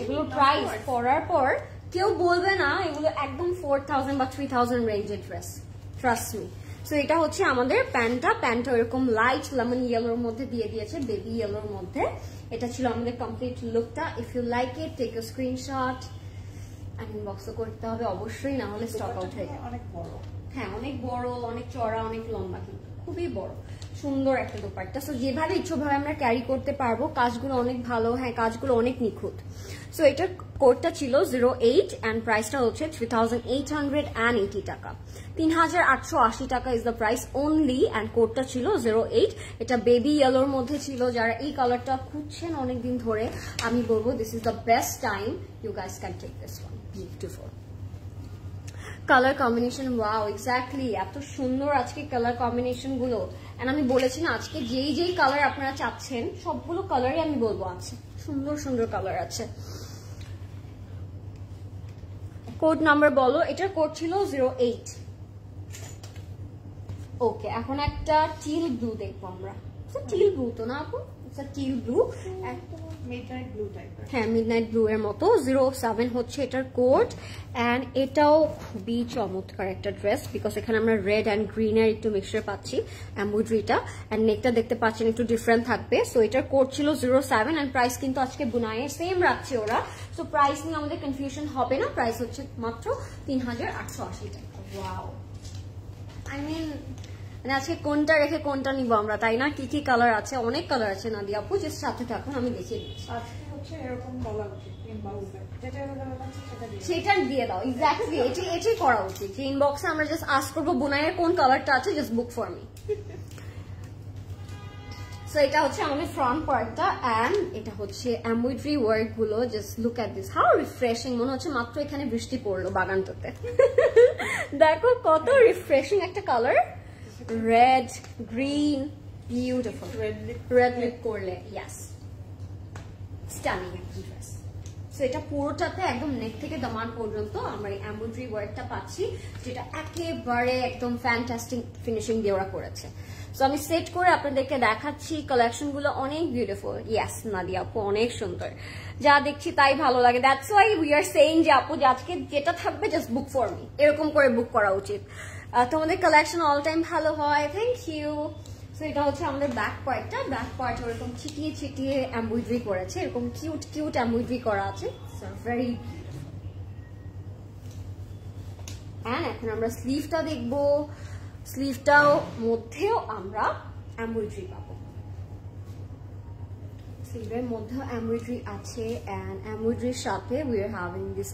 এগুলো প্রাইস পরার পর কেউ বলবে না এগুলো একদম ফোর থাউজেন্ড বা থ্রি থাউজেন্ড রেঞ্জের ড্রেস ট্রাস্ট মি সো এটা হচ্ছে আমাদের প্যান্টটা। প্যান্টটা এরকম লাইট লেমন ইয়েলোর মধ্যে দিয়ে দিয়েছে বেবি ইয়েলোর মধ্যে। এটা ছিল আমাদের কমপ্লিট লুকটা if you like it take you screenshot inbox করতে হবে অবশ্যই না হলে স্টক আউট হয়ে যাবে। অনেক বড়। হ্যাঁ অনেক বড় অনেক চড়া অনেক লম্বা কিন্তু। খুবই বড়। সুন্দর একটা দোপাট্টা। সো যেভাবে ইচ্ছুভাবে আমরা ক্যারি করতে পারব, কাজগুলো অনেক ভালো হ্যাঁ কাজগুলো অনেক নিখুঁত। সো এটার কোডটা ছিল জিরো এইট অ্যান্ড প্রাইসটা হচ্ছে three thousand eight hundred and টাকা। তিন হাজার আটশো আশি টাকা is the price only and কোডটা ছিল জিরো এইট এটা বেবি ইয়েলোর মধ্যে ছিল, যারা এই কালারটা খুঁজছেন অনেকদিন ধরে, আমি বলব this is the best time you guys can take this one beautiful colour combination wow exactly এত সুন্দর আজকে কালার কম্বিনেশনগুলো। এন্ড আমি বলেছি না, আজকে যেই যেই কালার আপনারা চাচ্ছেন, সবগুলো কালারই আমি বলব আছে। সুন্দর সুন্দর কালার আছে। কোড নাম্বার বলো, এটার কোড ছিল জিরো এইট ওকে এখন একটা টিল ব্লু দেখব আমরা। টিল ব্লু তো না আপু? টিল ব্লু টাইপের হ্যাঁ মিডনাইট ব্লু এর মতো জিরো সেভেন হচ্ছে এটার কোড অ্যান্ড এটাও খুবই চমৎকার একটা ড্রেস বিকজ এখানে আমরা রেড অ্যান্ড গ্রিন এর একটু মিক্সচার পাচ্ছি এম্বুড্রিটা অ্যান্ড নেকটা দেখতে পাচ্ছেন একটু ডিফারেন্ট থাকবে সো এটার কোড ছিল জিরো সেভেন অ্যান্ড প্রাইস কিন্তু আজকে বুনাইয়ের সেম রাখছে ওরা সো প্রাইস নিয়ে আমাদের কনফিউশন হবে না প্রাইস হচ্ছে মাত্র তিন হাজার আটশো আশি টাকা। ওয়াও আই মিন মানে আজকে কোনটা রেখে কোনটা নিব আমরা তাই না? কি কি কালার আছে? অনেক কালার আছে নাদিয়া আপু যে সাথে থাকুন আমি দেখিয়ে দিচ্ছি। সেটা দিয়ে দিয়ে দাও এক্স্যাক্টলি এটি করা উচিত। যে ইনবক্সে আমরা জাস্ট করব বুনাইয়ের কোন কালারটা আছে just book for me so এটা হচ্ছে আমাদের ফ্রন্ট পার্টটা অ্যান্ড এটা হচ্ছে embroidery ওয়ার্কগুলো just look at this how refreshing মনে হচ্ছে মাত্র এখানে বৃষ্টি পড়ল বাগানটাতে। দেখো কত রিফ্রেশিং একটা colour red green beautiful red lip red lip করলে স্টানিং একটা ড্রেস সো এটা পুরোটাতে একদম নেক থেকে দামান পর্যন্ত আমরা এই এমব্রয়ডারি ওয়ার্কটা পাচ্ছি যেটা একেবারে একদম ফ্যান্টাস্টিক ফিনিশিং দিয়ে ওরা করেছে। সো আমি সেট করে আপনাদেরকে দেখাচ্ছি কালেকশনগুলো অনেক বিউটিফুল ইয়াস নাদিয়া আপু অনেক সুন্দর। যা দেখছি তাই ভালো লাগে। That's why we are saying যে আপু আজকে যেটা থাকবে জাস্ট বুক ফর মি এরকম করে বুক করা উচিত। তোমাদের কালেকশন অল টাইম ভালো হয় থ্যাংক ইউ সো এটা হচ্ছে আমাদের ব্যাক পার্টটা ব্যাক পার্ট ওরকম ছিটিয়ে ছিটিয়ে এমব্রয়ডারি করেছে। এরকম কিউট কিউট এমব্রয়ডারি করা আছে। ভেরি অ্যান্ড এখন আমরা স্লিভটা দেখব। স্লিভটাও মধ্যেও আমরা এমব্রয়ডারি পাবো। স্লিভের মধ্যেও এমব্রয়ডারি আছে। অ্যান্ড এমব্রয়ডারির সাথে we are having this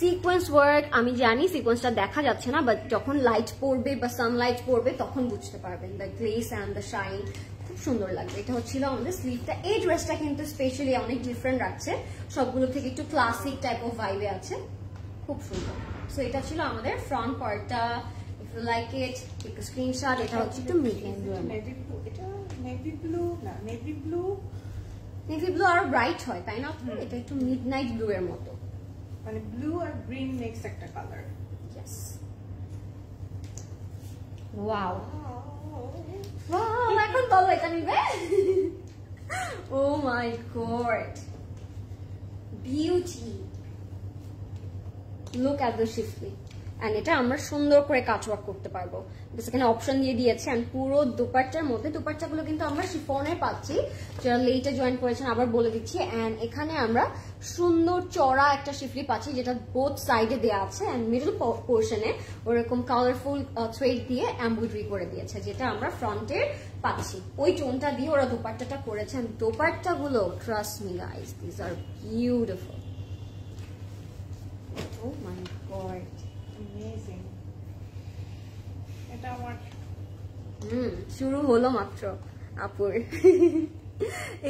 sequence work আমি জানি সিকোয়েন্সটা দেখা যাচ্ছে না বাট যখন লাইট পড়বে বা সানলাইট পড়বে তখন বুঝতে পারবেন the glaze and the shine খুব সুন্দর লাগবে। এটা হচ্ছিল আমাদের স্লিভটা এই ড্রেসটা কিন্তু স্পেশালি অনেক ডিফারেন্ট রাখছে। সবগুলো থেকে একটু ক্লাসিক টাইপ অফ ভাইবে আছে। খুব সুন্দর। সো এটা ছিল আমাদের ফ্রন্ট পার্টটা if you like it take screenshot এটা হচ্ছে একটু নেভি ব্লু না নেভি ব্লু নেভি ব্লু আরও ব্রাইট হয় তাই না? এটা একটু মিড নাইট ব্লু এর মতো। মানে ব্লু আর গ্রিন মিক্স একটা কালার ইয়েস ওয়াও ওয়াও এখন বলো এটা নিবে? ও my god beauty look at the shiftly and এটা আমরা সুন্দর করে কাটওয়ার্ক করতে পারব। এখানে অপশন দিয়ে দিয়েছে অ্যান্ড পুরো দুপাট্টার মধ্যে, দুপাট্টাগুলো কিন্তু আমরা শিফনে পাচ্ছি, যারা লেটে জয়েন করেছেন আবার বলে দিচ্ছি অ্যান্ড এখানে আমরা সুন্দর চড়া একটা শিফলি পাচ্ছি, যেটা বোথ সাইডে দেওয়া আছে অ্যান্ড মিডল পোর্শনে ওরকম কালারফুল থ্রেড দিয়ে এমব্রয়ডারি করে দিয়েছে, যেটা আমরা ফ্রন্টের পাচ্ছি ওই টোনটা দিয়ে ওরা দুপাট্টাটা করেছেন দোপাট্টা গুলো trust me guys this are beautiful oh my god Amazing. এটা আমার হুম শুরু হলো মাত্র আপুর।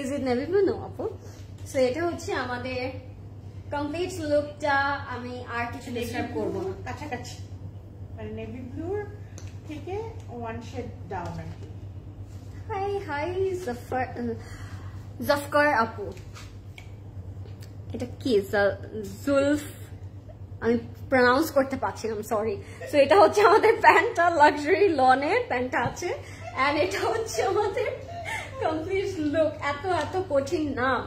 Is it navy blue no আপু। সো এটা হচ্ছে আমাদের কমপ্লিট লুকটা আমি আর কিছু ডিসক্রাইব করব না। কাছাকাছি। মানে নেভি ব্লুর থেকে ওয়ান শেড ডাউন আর কি। হাই হাই জাফর জাফকার আপু। এটা কি? জুলফ আমি প্রনাউন্স করতে পারছিলাম সরি সো এটা হচ্ছে আমাদের প্যান্টটা লাক্সারি লনের প্যান্টটা আছে অ্যান্ড এটা হচ্ছে আমাদের কমপ্লিট লুক এত এত কঠিন নাম।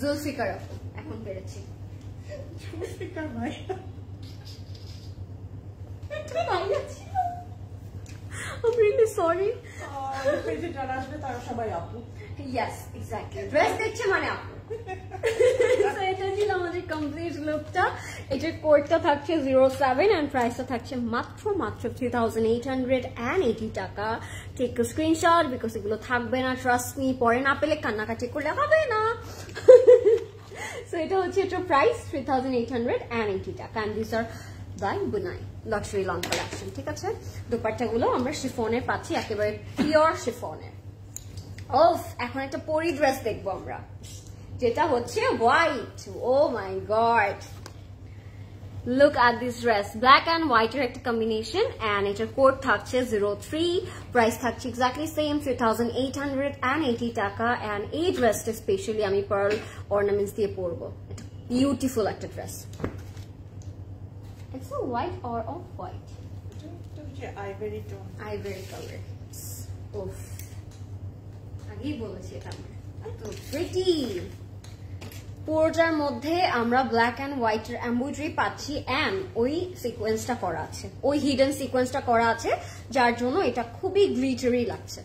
জুলফিকার এখন পেরেছি স্পিকার ভাই। Yes, exactly. দেখছে মানে আপু। So, এটা ছিল আমাদের কমপ্লিট লুকটা এটার কোডটা থাকছে জিরো সেভেন অ্যান্ড প্রাইসটা থাকছে মাত্র মাত্র three thousand eight hundred and eighty টাকা। টেক স্ক্রিনশট বিকজ এগুলো থাকবে না ট্রাস্ট মি পরে না পেলে কান্নাকাটি করলে হবে না। সো এটা হচ্ছে এটার price three thousand eight hundred and eighty টাকা। And R by Bunai luxury lawn collection ঠিক আছে? দুপাট্টাগুলো আমরা শিফনের পাচ্ছি একেবারে পিওর শিফনের ওফ এখন একটা পরি ড্রেস দেখব আমরা। যেটা হচ্ছে white oh my god look at this dress black and হোয়াইটের একটা কম্বিনেশন অ্যান্ড এটার কোড থাকছে জিরো থ্রি প্রাইস থাকছে exactly same three thousand eight hundred and eighty টাকা অ্যান্ড এই ড্রেসটা স্পেশালি আমি পার্ল অর্নামেন্টস দিয়ে পরবো এটা বিউটিফুল একটা dress it's a white or off white? এটা হচ্ছে আইভেরি টোন ivory color. উফ আগেই বলেছি এটা আমার এত প্রিটি পুরোটার মধ্যে আমরা ব্ল্যাক অ্যান্ড হোয়াইট এম্ব্রয়ডারি পাচ্ছি অ্যান্ড ওই সিকোয়েন্সটা করা আছে। ওই হিডেন সিকোয়েন্সটা করা আছে যার জন্য এটা খুবই গ্লিটারি লাগছে।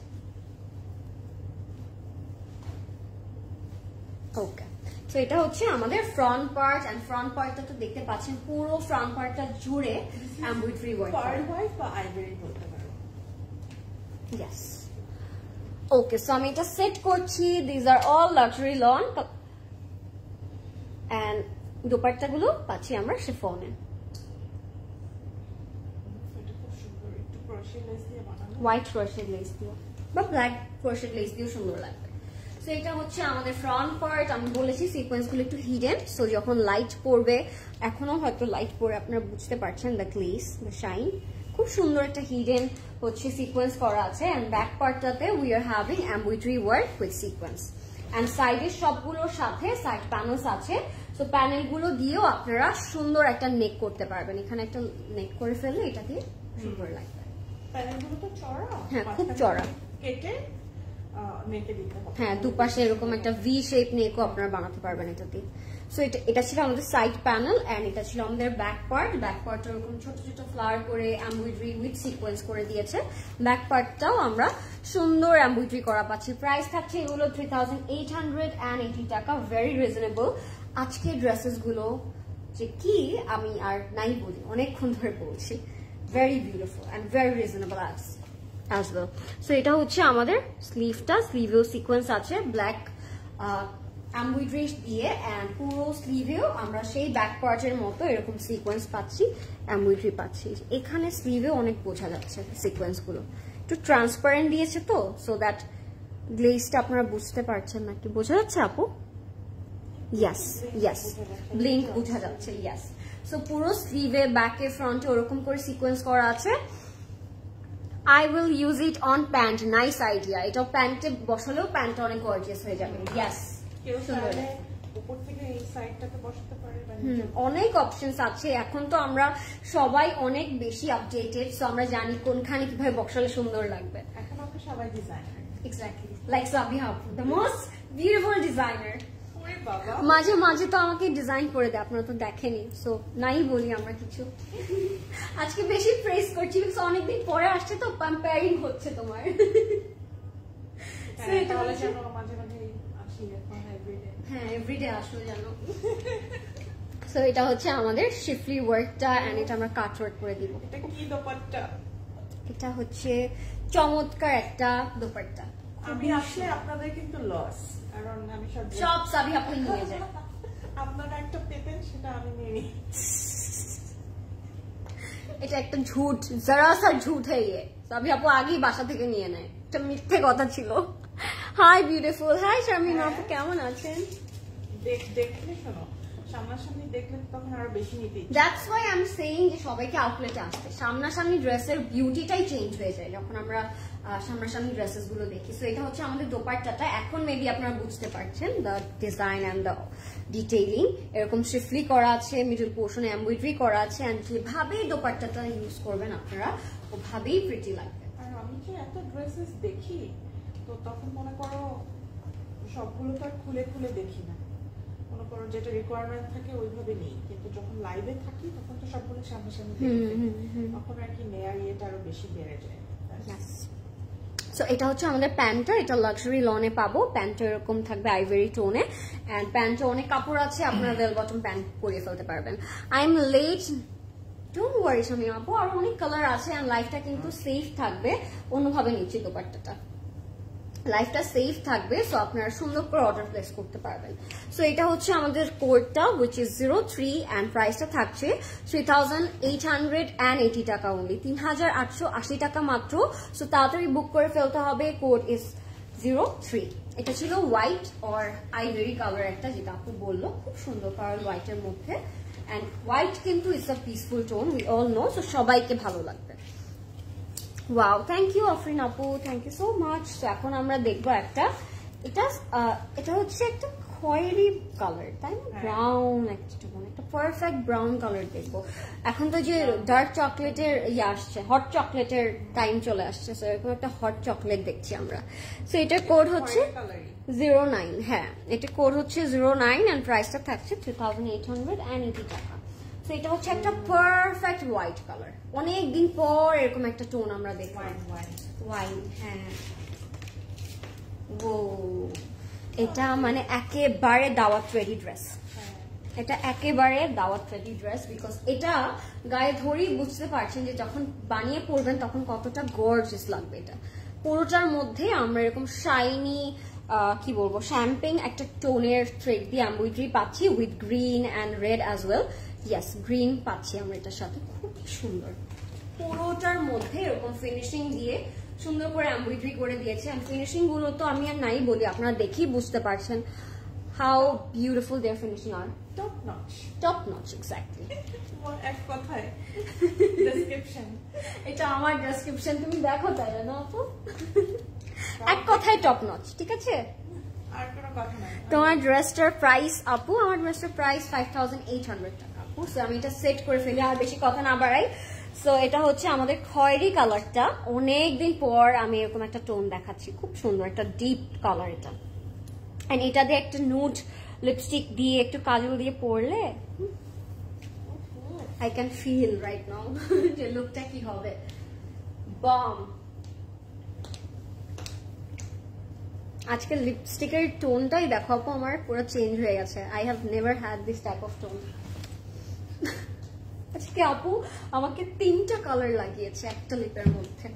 ওকে তো এটা হচ্ছে আমাদের ফ্রন্ট পার্ট এন্ড ফ্রন্ট পার্টটা তো দেখতে পাচ্ছেন পুরো ফ্রন্ট পার্টটা জুড়ে এমব্রয়ডারি ওয়ার্ক পার্ল হোয়াইট বা আইভেরি বলতে পারো Yes. ওকে সো আমি এটা সেট করছি these are all luxury lawn and দুপাট্টাগুলো পাচ্ছি আমরা শিফনে। হোয়াইট ক্রোশেড লেস দিয়ে বা ব্ল্যাক ক্রোশেড লেস দিয়েও সুন্দর লাগবে। সো এটা হচ্ছে আমাদের ফ্রন্ট পার্ট আমি বলেছি একটু হিডেন সো যখন লাইট পড়বে এখনও হয়তো লাইট পড়ে আপনারা বুঝতে পারছেন দ্য গ্লেস দ্য শাইন খুব সুন্দর একটা হিডেন হচ্ছে সিকোয়েন্স করা আছে। And back পার্টটাতে we are having embroidery work with sequence and সাইডের সবগুলোর সাথে সাইড প্যানেলস আছে। সো প্যানেলগুলো দিয়েও আপনারা সুন্দর একটা নেক করতে পারবেন। এখানে একটা নেক করে ফেললে এটা দিয়ে সুন্দর লাগবে। প্যানেলগুলো তো চড়া। হ্যাঁ, খুব চড়া। কেটে হ্যাঁ দুপাশে এরকম একটা ভি শেপ নেকও আপনারা বানাতে পারবেন এটা দিয়ে সো এটা এটা ছিল আমাদের সাইড প্যানেল এন্ড এটা ছিল আমাদের ব্যাক পার্ট ব্যাক পার্ট এরকম ছোট ছোট ফ্লাওয়ার করে এমব্রয়ডারি উইথ সিকোয়েন্স করে দিয়েছে। ব্যাক পার্টটাও আমরা সুন্দর এমব্রয়ডারি করা পাচ্ছি। প্রাইস থাকছে এগুলো three thousand eight hundred and eighty টাকা। ভেরি রিজনেবল আজকের ড্রেসেসগুলো যে কি আমি আর নাই বলি, অনেকক্ষণ ধরে বলছি। Very beautiful and very reasonable as as well so এটা হচ্ছে আমাদের স্লিভটা স্লিভেও সিকোয়েন্স আছে ব্ল্যাক এমব্রয়ডারি দিয়ে অ্যান্ড পুরো স্লিভেও আমরা সেই ব্যাক পার্টের মতো এরকম সিকোয়েন্স পাচ্ছি এমব্রয়ডারি পাচ্ছি। এখানে স্লিভেও অনেক বোঝা যাচ্ছে সিকোয়েন্সগুলো একটু ট্রান্সপারেন্ট দিয়েছে তো সো দ্যাট গ্লেজটা আপনারা বুঝতে পারছেন নাকি? বোঝা যাচ্ছে আপু? ইয়াস ইয়াস ব্লিঙ্ক বোঝা যাচ্ছে ইয়াস সো পুরো স্লিভে ব্যাকে ফ্রন্টে ওরকম করে সিকোয়েন্স করা আছে। I will use it on pant nice idea এটা প্যান্টে বসালেও প্যান্টটা অনেক গর্জিয়াস হয়ে যাবে। ইয়াস অনেক অপশনস আছে। এখন তো আমরা সবাই অনেক বেশি আপডেটেড সো আমরা জানি কোনখানে কীভাবে বসালে সুন্দর লাগবে। এখন আমরা সবাই ডিজাইনার এক্স্যাক্টলি লাইক সাবি হাফু দ্য মোস্ট বিউটিফুল ডিজাইনার মাঝে মাঝে তো আমাকে ডিজাইন করে দেয় আপনারা তো দেখেনি সো নাই বলি আমরা কিছু। আজকে বেশি প্রেস করছি বিকজ অনেকদিন পরে আসছে তো কম্পেয়ারিং হচ্ছে তোমার। হ্যাঁ, এভরিডে হ্যাঁ এভরিডে আসলো জানো সো এটা হচ্ছে আমাদের শিফলি ওয়ার্কটা এন্ড এটা আমরা কাট ওয়ার্ক করে দিব। এটা কি দোপাট্টা? এটা হচ্ছে চমৎকার একটা দোপাট্টা। আমি আসলে আপনাদের কিন্তু লস কারণ আমি সব আপনি নিয়ে যায় আপনারা একটা পেতেন সেটা আমি নিয়ে নিই। এটা একটা ঝুট জরা সা ঝুট है ये সবই আপু আগেই বাসা থেকে নিয়ে নেয়। এটা মিথ্যে কথা ছিল। হাই বিউটিফুল হাই শারমিনা আপু কেমন আছেন? দেখ দেখলে শোনো সামনাসামনি দেখলে তখন আরও বেশি নিতে that's why I am saying যে সবাইকে আউটলেটে আসতে। সামনাসামনি ড্রেসের বিউটিটাই চেঞ্জ হয়ে যায়। যখন আমরা সামনাসামনি ড্রেসেসগুলো দেখি। সো এটা হচ্ছে আমাদের দোপাট্টাটা। এখন মেবি আপনারা বুঝতে পারছেন the design and the detailing এরকম শিফলি করা আছে মিডল পোর্শনে এমব্রয়ডারি করা আছে অ্যান্ড যেভাবেই দোপাট্টাটা ইউজ করবেন আপনারা ওভাবেই প্রিটি লাগবে। আর আমি যে এত ড্রেসেস দেখি? তো তখন মনে করো সবগুলো তো আর খুলে খুলে দেখি না। মনে করো যেটা রিকোয়ারমেন্ট থাকে ওইভাবে নেই। কিন্তু যখন লাইভে থাকি তখন তো সবগুলো সামনাসামনি হুম, হুম, হুম। তখন আর কি নেয়ার ইয়েটা আরও বেশি বেড়ে যায়। সো এটা হচ্ছে আমাদের প্যান্টটা, এটা লাক্সারি লনে পাবো। প্যান্টটা এরকম থাকবে আইভেরি টোনে অ্যান্ড প্যান্টে অনেক কাপড় আছে, আপনারা বেল বটম প্যান্ট পরিয়ে ফেলতে পারবেন। I am late don't worry Sami আপু। আর অনেক কালার আছে অ্যান্ড লাইফটা কিন্তু সেফ থাকবে। অন্যভাবে নিচ্ছি দোপাট্টাটা। লাইফটা সেফ থাকবে সো আপনারা সুন্দর করে অর্ডার প্লেস করতে পারবেন। সো এটা হচ্ছে আমাদের কোডটা which is zero three and প্রাইসটা থাকছে three thousand eight hundred and টাকা অনলি তিন হাজার আটশো আশি টাকা মাত্র। সো তাড়াতাড়ি বুক করে ফেলতে হবে কোড ইজ জিরো থ্রি এটা ছিল হোয়াইট অর আইভেরি কালার একটা, যেটা আপু বলল, খুব সুন্দর পার্ল হোয়াইটের মধ্যে। অ্যান্ড হোয়াইট কিন্তু it's a peaceful tone we all know so সবাইকে ভালো লাগবে। ওয়াও থ্যাংক ইউ অফরিন আপু থ্যাংক ইউ সো মাচ এখন আমরা দেখব একটা এটা এটা হচ্ছে একটা খয়েরি কালার তাই না? হ্যাঁ। ব্রাউন একটা মানে একটা পারফেক্ট ব্রাউন কালার দেখব। এখন তো যে ডার্ক চকলেটের ইয়ে আসছে হট চকলেটের টাইম চলে আসছে সো এরকম একটা হট চকলেট দেখছি আমরা। সো এটার কোড হচ্ছে জিরো নাইন হ্যাঁ। এটা কোড হচ্ছে জিরো নাইন অ্যান্ড প্রাইসটা থাকছে three thousand eight hundred and eighty টাকা। তো এটা হচ্ছে একটা পারফেক্ট হোয়াইট কালার অনেক দিন পর এরকম একটা টোন আমরা ওয়াইন হোয়াইট হ্যাঁ। ও এটা মানে একেবারে দাওয়াত রেডি ড্রেস হ্যাঁ। এটা একেবারে দাওয়াত রেডি ড্রেস বিকজ এটা গায়ে ধরেই বুঝতে পারছেন যে যখন বানিয়ে পরবেন তখন কতটা গর্জিয়াস লাগবে এটা। পুরোটার মধ্যে আমরা এরকম শাইনি কি বলব শ্যাম্পিং একটা টোনের থ্রেড দিয়ে এমব্রয়ডারি পাচ্ছি with green and red as well yes green পাচ্ছি আমরা এটার সাথে খুব সুন্দর। পুরোটার মধ্যে এরকম ফিনিশিং দিয়ে সুন্দর করে এমব্রয়ডারি করে দিয়েছে। আর ফিনিশিংগুলো তো আমি আর নাই বলি আপনারা দেখেই বুঝতে পারছেন how beautiful their finishing are top notch top notch exactly এক কথায় ডেসক্রিপশন এটা আমার ডেসক্রিপশন তুমি দেখো তাই না আপু? এক কথায় টপ নচ ঠিক আছে? তোমার ড্রেসটার প্রাইস আপু আমার ড্রেসটার price five thousand eight hundred টাকা। So, আমি এটা সেট করে ফেলি আর বেশি কথা না বাড়াই। সো এটা হচ্ছে আমাদের খয়েরি কালারটা অনেক দিন পর আমি এরকম একটা টোন দেখাচ্ছি। খুব সুন্দর একটা ডিপ কালার এটা। এন্ড এটা দিয়ে একটা নুড লিপস্টিক দিয়ে একটু কাজল দিয়ে পরলে I can feel right now যে লুকটা কি হবে। বম আজকে লিপস্টিকের টোনটাই দেখো আমার পুরো চেঞ্জ হয়ে গেছে। I have never had this type of tone আজকে আপু আমাকে তিনটা কালার লাগিয়েছে একটা লিপের মধ্যে।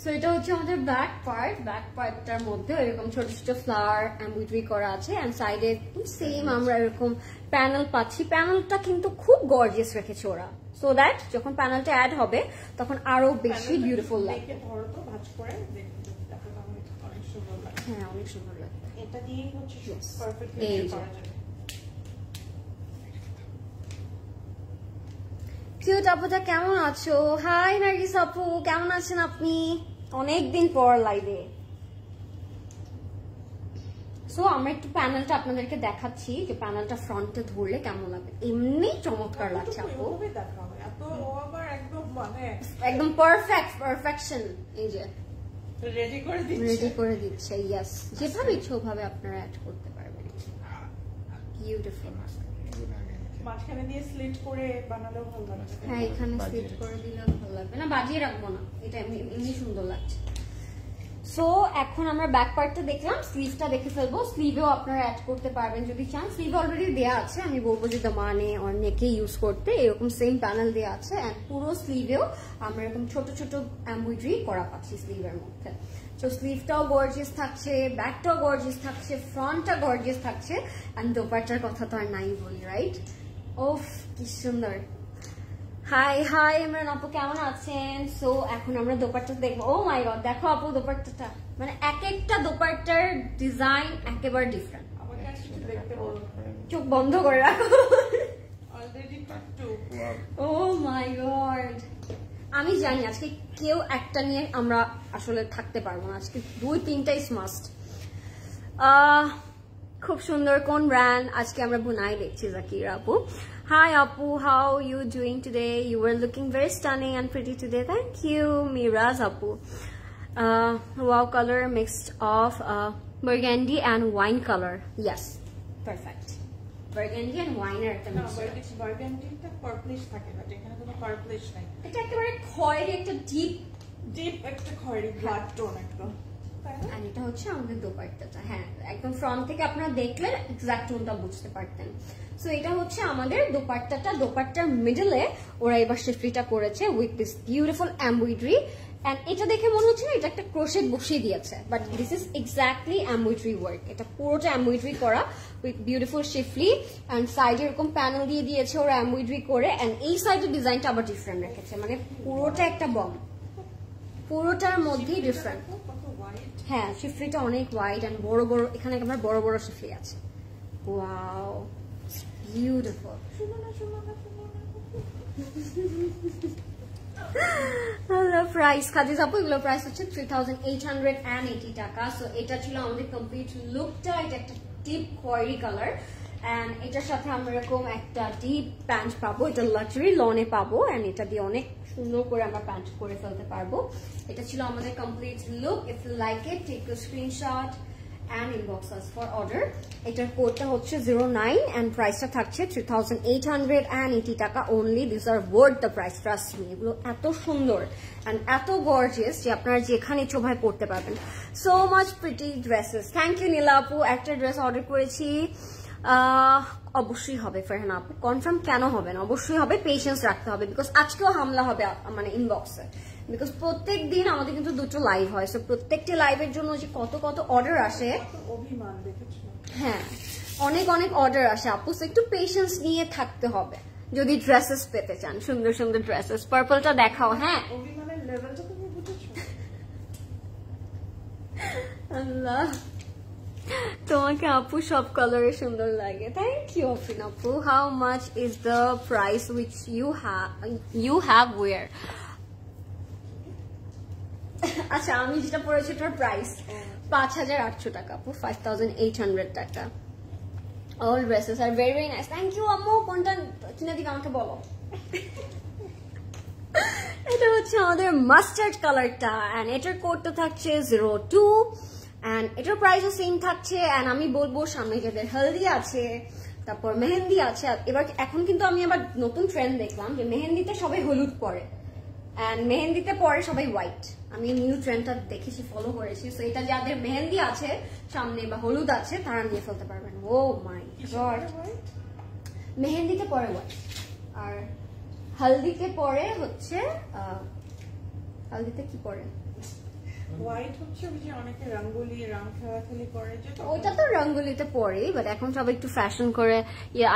সো এটা হচ্ছে আমাদের ব্যাক পার্ট ব্যাক পার্টটার মধ্যে এরকম ছোট ছোট ফ্লাওয়ার এমব্রয়ডারি করা আছে অ্যান্ড সাইডে সেম আমরা এরকম প্যানেল পাচ্ছি। প্যানেলটা কিন্তু খুব গর্জিয়াস রেখেছে ওরা। সো দ্যাট যখন প্যানেলটা অ্যাড হবে তখন আরও বেশি বিউটিফুল লাগবে। লাগে হ্যাঁ অনেক সুন্দর লাগবে। এটা দিয়েই হচ্ছে। করা যাবে। কিউট আপুটা কেমন আছো? হাই নার্গিস আপু কেমন আছেন আপনি? অনেকদিন পর লাইভে সো আমরা একটু প্যানেলটা আপনাদেরকে দেখাচ্ছি যে প্যানেলটা ফ্রন্টে ধরলে কেমন লাগে। এমনি চমৎকার লাগছে আপু। একদম মানে পারফেক্ট পারফেকশন এই যে। রেডি করে দিচ্ছে। রেডি করে দিচ্ছে ইয়াস যেভাবে ইচ্ছে ওভাবে আপনারা অ্যাড করতে পারবেন। বিউটিফুল। মাঝখানে দিয়ে স্লিট করে বানালেও ভালো লাগবে। হ্যাঁ এখানে স্লিট করে দিলেও ভালো লাগবে। না বাজিয়ে রাখব না। এটা এমনি এমনি সুন্দর লাগছে। সো এখন আমরা ব্যাক পার্টটা দেখলাম। স্লিভটা দেখে ফেলব। স্লিভেও আপনারা অ্যাড করতে পারবেন যদি চান। স্লিভ অলরেডি দেওয়া আছে। আমি বলব যে দমানে অর নেকে ইউজ করতে এরকম সেম প্যানেল দেওয়া আছে। অ্যান্ড পুরো স্লিভেও আমরা এরকম ছোট ছোট এমব্রয়ডারি করা পাচ্ছি স্লিভের মধ্যে। তো স্লিভটাও গর্জিয়াস থাকছে ব্যাকটাও গর্জিয়াস থাকছে ফ্রন্টটা গর্জিয়াস থাকছে। অ্যান্ড দোপাট্টার কথা তো আর নাই বলি রাইট ওফ কি সুন্দর। হাই হাই ইমরান আপু কেমন আছেন? সো এখন আমরা দোপাট্টা দেখব। ও মাই গড দেখো আপু দোপাট্টাটা। মানে এক একটা দোপাট্টার ডিজাইন একেবারে ডিফারেন্ট চোখ বন্ধ করে রাখো. ও মাই গড আমি জানি আজকে কেউ একটা নিয়ে আমরা আসলে থাকতে পারব না। আজকে দুই তিনটাই মাস্ট খুব সুন্দর কোন ব্র্যান্ড আজকে আমরা বুনাই দেখছি জাকির আপু। হাই আপু how you doing today you are looking very stunning and pretty today thank you Miraj আপু। Wow colour mixed of burgundy and wine color. Yes. Perfect. Burgundy and wine একটা না mixture। বার্গেন্ডিটা পার্পলিশ থাকে বাট এখানে কোনো পার্পলিশ নাই। এটা একেবারে খয়েরি একটা ডিপ ডিপ একটা খয়েরি ব্লাড টোন একদম। তাই না আর এটা হচ্ছে আমাদের দোপাট্টাটা হ্যাঁ একদম ফ্রন্ট থেকে আপনারা দেখলে এক্সাক্ট টোনটা বুঝতে পারতেন। সো এটা হচ্ছে আমাদের দোপাট্টাটা দোপাট্টার মিডলে ওরা এবার শিফরিটা করেছে with this beautiful embroidery and এটা দেখে মনে হচ্ছে না, এটা একটা ক্রোশেট বসিয়ে দিয়েছে। But this is exactly embroidery work এটা পুরোটা এমব্রয়ডারি করা উইথ বিউটিফুল শিফলি অ্যান্ড সাইডে এরকম প্যানেল দিয়ে দিয়েছে ওরা এমব্রয়ডারি করে। অ্যান্ড এই সাইডের ডিজাইনটা আবার ডিফারেন্ট রেখেছে। মানে পুরোটা একটা বম পুরোটার মধ্যেই ডিফারেন্ট হ্যাঁ শিফলিটা অনেক ওয়াইড অ্যান্ড বড় বড়, এখানে আমার বড় বড় শিফলি আছে। বিউটিফুল প্রাইস এগুলো প্রাইস হচ্ছে থ্রি টাকা। সো এটা ছিল কমপ্লিট একটা ডিপ কালার অ্যান্ড এটার সাথে আমরা এরকম একটা ডিপ প্যান্ট পাবো, এটা লাক্সারি লনে পাবো। অ্যান্ড এটা দিয়ে অনেক সুন্দর করে আমরা প্যান্ট করে ফেলতে পারব। এটা ছিল আমাদের complete look if you like it take you screenshot and inbox us for order এটার কোডটা হচ্ছে জিরো নাইন অ্যান্ড প্রাইসটা থাকছে three thousand eight hundred and eighty টাকা only this are worth the price trust me এগুলো এত সুন্দর অ্যান্ড এত গর্জিয়াস যে আপনারা যেখানে ভাই পড়তে পারবেন। So much pretty dresses thank you Nila আপু একটা ড্রেস অর্ডার করেছি। অবশ্যই হবে ফেরহান আপু। কনফার্ম কেন হবে না? অবশ্যই হবে পেশেন্স রাখতে হবে বিকজ আজকেও হামলা হবে মানে ইনবক্সে বিকজ প্রত্যেক দিন আমাদের কিন্তু দুটো লাইভ হয় সো প্রত্যেকটি লাইভের জন্য যে কত কত অর্ডার আসে হ্যাঁ অনেক অনেক অর্ডার আসে আপু একটু পেশেন্স নিয়ে থাকতে হবে যদি ড্রেসেস পেতে চান সুন্দর সুন্দর ড্রেসেস পার্পলটা দেখাও হ্যাঁ। আল্লাহ। তোমাকে আপু সব কালারে সুন্দর লাগে। থ্যাংক ইউ অফিন আপু। How much is the price which you have you have আচ্ছা আমি যেটা পড়েছি ওটার প্রাইস পাঁচ হাজার আটশো টাকা আপু ফাইভ টাকা। All dresses are very very nice thank you আম্মু। কোনটা কিনে দিকে আমাকে বলো। এটা হচ্ছে আমাদের মাস্টার্ড কালারটা অ্যান্ড এটার কোডটা থাকছে জিরো টু অ্যান্ড এটার প্রাইসও সেম থাকছে অ্যান্ড আমি বলব সামনে যাদের হলদি আছে তারপর মেহেন্দি আছে এবার এখন কিন্তু আমি আবার নতুন ট্রেন্ড দেখলাম যে মেহেন্দিতে সবাই হলুদ পরে অ্যান্ড মেহেন্দিতে পরে সবাই হোয়াইট আমি নিউ ট্রেন্ডটা দেখেছি ফলো করেছি সো এটা যাদের মেহেন্দি আছে সামনে বা হলুদ আছে তারা নিয়ে ফেলতে পারবেন। ও মাই গড মেহেন্দিতে পরে হোয়াইট আর হলদিতে পরে হচ্ছে হলদিতে কি পরে? হোয়াইট হচ্ছে ওই যে অনেকে রঙ্গোলি রং খেলাখেলি করে যে তখন- ওইটা তো রঙ্গোলিতে পরে বাট এখন সবাই একটু ফ্যাশন করে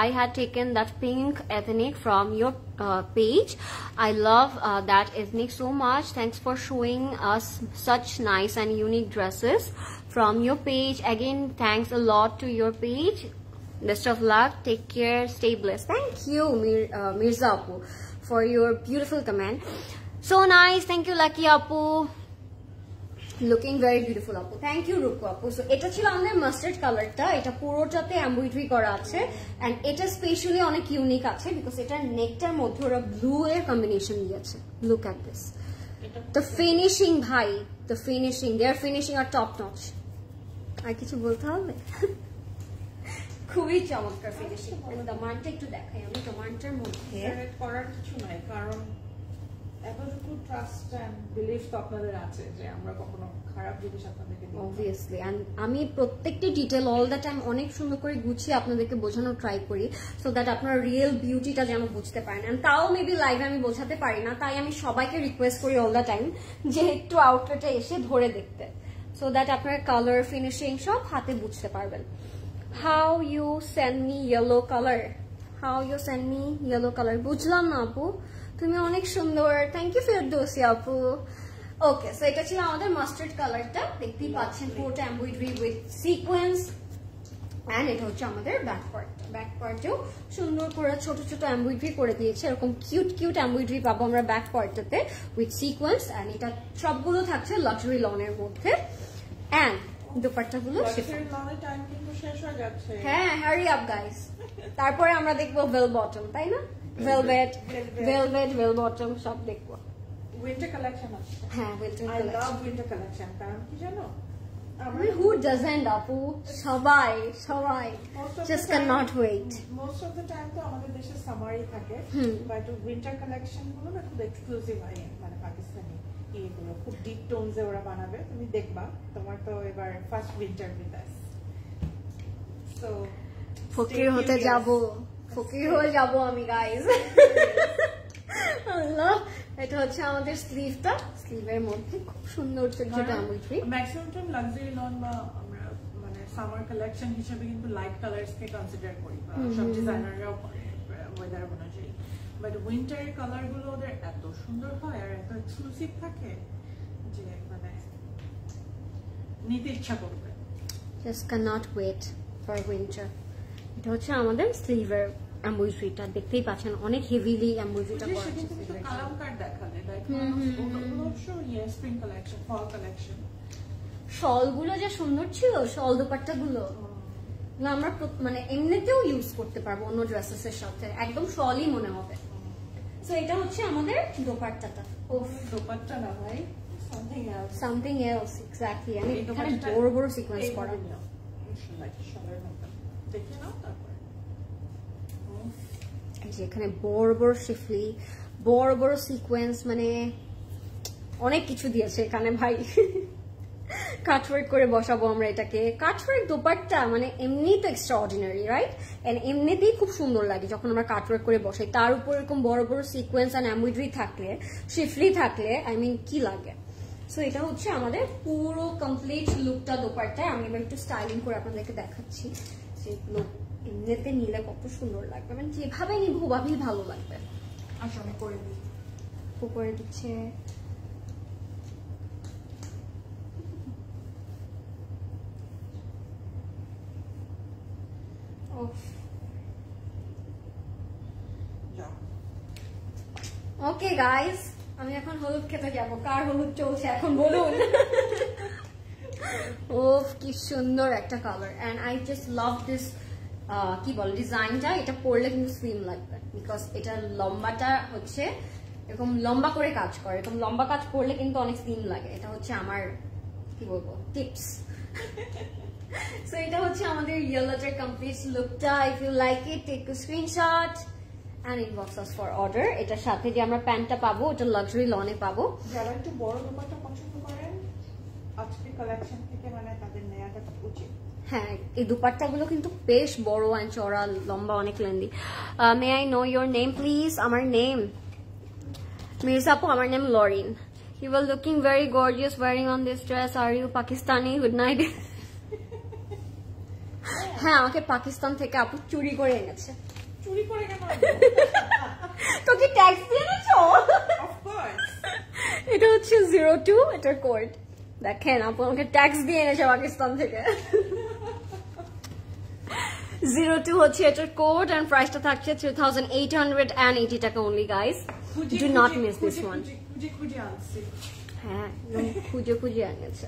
I had taken that pink ethnic from your page I love that ethnic so much thanks for showing us such nice and unique dresses from your page again thanks a lot to your page best of luck take care stay blessed thank you Mir, uh, mirza apu for your beautiful comment so nice thank you lucky apu looking very beautiful আপু থ্যাংক ইউ রূপু আপু সো এটা ছিল আমাদের মাস্টার্ড কালারটা এটা পুরোটাতে এমব্রয়ডারি করা আছে। এন্ড এটা স্পেশালি অনেক ইউনিক আছে বিকজ এটার নেকটার মধ্যে ওরা ব্লু এর কম্বিনেশন দিয়েছে। লুক অ্যাট দিস এটা দ্য ফিনিশিং ভাই the finishing their finishing are top notch আর কিছু বলতে হবে? খুবই চমৎকার ফিনিশিং দমানটা একটু দেখাই। আমি দমানটার মধ্যে করার কিছু নাই কারণ এতটুকু ট্রাস্ট এন্ড বিলিফ তো আপনাদের আছে যে আমরা কখনো খারাপ জিনিস আপনাদেরকে। অবভিয়াসলি আমি প্রত্যেকটি ডিটেল অল দ্য টাইম অনেক সুন্দর করে গুছিয়ে আপনাদেরকে বোঝানোর ট্রাই করি সো দ্যাট আপনারা রিয়েল বিউটিটা যেন বুঝতে পারেন। And তাও মেবি লাইভে আমি বোঝাতে পারি না, তাই আমি সবাইকে রিকোয়েস্ট করি অল দ্য টাইম যে একটু আউটলেটে এসে ধরে দেখতে সো দ্যাট আপনারা কালার ফিনিশিং সব হাতে বুঝতে পারবেন। How you send me yellow colour how you send me yellow colour বুঝলাম না আপু। তুমি অনেক সুন্দর। থ্যাংক ইউ ফেরদৌসি আপু। ওকে সো এটা ছিল আমাদের মাস্টার্ড কালারটা দেখতেই পাচ্ছেন পুরোটা এমব্রয়ডারি উইথ সিকোয়েন্স অ্যান্ড এটা হচ্ছে আমাদের ব্যাক পার্টটা ব্যাক পার্টেও সুন্দর করে ছোট ছোট এমব্রয়ডারি করে দিয়েছে। এরকম কিউট কিউট এমব্রয়ডারি পাবো আমরা ব্যাক পার্টটাতে উইথ সিকোয়েন্স অ্যান্ড এটা সবগুলো থাকছে লাক্সারি লনের মধ্যে। অ্যান্ড দুপাট্টাগুলো হয়ে যাচ্ছে। হ্যাঁ হ্যারি আপ গাইস তারপরে আমরা দেখব ভেল বটম তাই না? Velvet Velvet. Velvet bell bottom সব দেখব উইন্টার কালেকশন আছে হ্যাঁ winter I love winter collection কারণ কি জানো আমরা হু ডাজেন্ট আপু সবাই সবাই Most of the just time- cannot wait most of the time তো আমাদের দেশে সামারই থাকে হুম। বাট উইন্টার কালেকশনগুলো না খুব এক্সক্লুসিভ হয় মানে পাকিস্তানি ইয়েগুলো খুব ডিপ টোনসে ওরা বানাবে তুমি দেখবা। তোমার তো এবার first winter with us so ফকির হতে যাব ফকির হয়ে যাব আমি গাইজ আল্লাহ এটা হচ্ছে আমাদের স্লিভটা স্লিভের মধ্যে খুব সুন্দর ছোট ম্যাক্সিমাম টাইম লাক্সারি লন বা আমরা মানে সামার কালেকশন হিসেবে কিন্তু লাইট কালার্স কে কনসিডার করি বা সব ডিজাইনাররাও করে ওয়েদার অনুযায়ী। বাট উইন্টারের কালারগুলো ওদের এত সুন্দর হয় আর এত এক্সক্লুসিভ থাকে যে মানে নিতে ইচ্ছা করবে। Just cannot wait for winter এটা হচ্ছে আমাদের স্লিভের এমব্রয়ডারিটা দেখতেই পাচ্ছেন অনেক হেভিলি যে করা শলগুলো যে সুন্দর ছিল শল দোপাট্টাগুলো না আমরা মানে এমনিতেও ইউজ করতে পারব অন্য ড্রেসেস এর সাথে। একদম শলই মনে হবে। সো এটা হচ্ছে আমাদের দোপাট্টাটা। ওফ দোপাট্টা না ভাই something else something else exactly আমি এখানে বড় বড় সিকোয়েন্স করা। গুলো। দেখে নাও যে এখানে বড় বড় শিফলি, বড় বড় সিকোয়েন্স মানে অনেক কিছু দিয়েছে এখানে ভাই। কাটওয়ার্ক করে বসাবো আমরা এটাকে। কাটওয়ার্ক দোপাট্টা মানে এমনি তো এক্সট্রা অর্ডিনারি রাইট এন্ড এমনিতেই খুব সুন্দর লাগে যখন আমরা কাটওয়ার্ক করে বসাই। তার উপর এরকম বড় বড় সিকোয়েন্স অ্যান্ড এমব্রয়ডারি থাকলে, শিফলি থাকলে আই মিন কি লাগে? সো এটা হচ্ছে আমাদের পুরো কমপ্লিট লুকটা দোপাট্টায়। আমি এবার একটু স্টাইলিং করে আপনাদেরকে দেখাচ্ছি। সেগুলো এমনিতে নিলে কত সুন্দর লাগবে। মানে যেভাবে নিব ওভাবেই ভালো লাগবে। আমি করে দিই। দিচ্ছে। ওকে গাইস আমি এখন হলুদ খেতে যাব। কার হলুদ চলছে এখন বলুন। ওফ কি সুন্দর একটা colour and I just love this কি বল, ডিজাইনটা, এটা পরলে কিন্তু স্লিম লাগবে। বিকজ এটা লম্বাটা হচ্ছে এরকম লম্বা করে কাজ করে। এরকম লম্বা কাজ করলে কিন্তু অনেক স্লিম লাগে। এটা হচ্ছে আমার, কি বলব টিপস সো এটা হচ্ছে আমাদের ইয়েলোটার কমপ্লিট লুকটা if you like it take screenshot and for order এটার সাথে যে আমরা প্যান্টটা পাবো, ওটা লাক্সারি লনে পাবো। যারা একটু বড় দোপাট্টা পছন্দ করেন কালেকশন থেকে মানে তাদের নেওয়াটা উচিত হ্যাঁ এই দুপাট্টাগুলো কিন্তু বেশ বড় অ্যান্ড চড়া লম্বা অনেক lengthy may I know your name please আমার নেম মির্জা আপু আমার name Lorin you are looking very gorgeous wearing on this dress are you Pakistani good night হ্যাঁ আমাকে পাকিস্তান থেকে আপু চুরি করে এনেছে। চুরি করে কেন তো ট্যাক্স দিয়ে এনেছো? এটা হচ্ছে জিরো টু এটার কোড দেখেন আপু আমাকে ট্যাক্স দিয়ে এনেছে পাকিস্তান থেকে। জিরো টু হচ্ছে এটার কোড এন্ড প্রাইসটা থাকছে three thousand eight hundred and eighty taka only guys do not miss this one খুঁজে খুঁজে আনছি। হ্যাঁ খুঁজে খুঁজে আনিয়েছে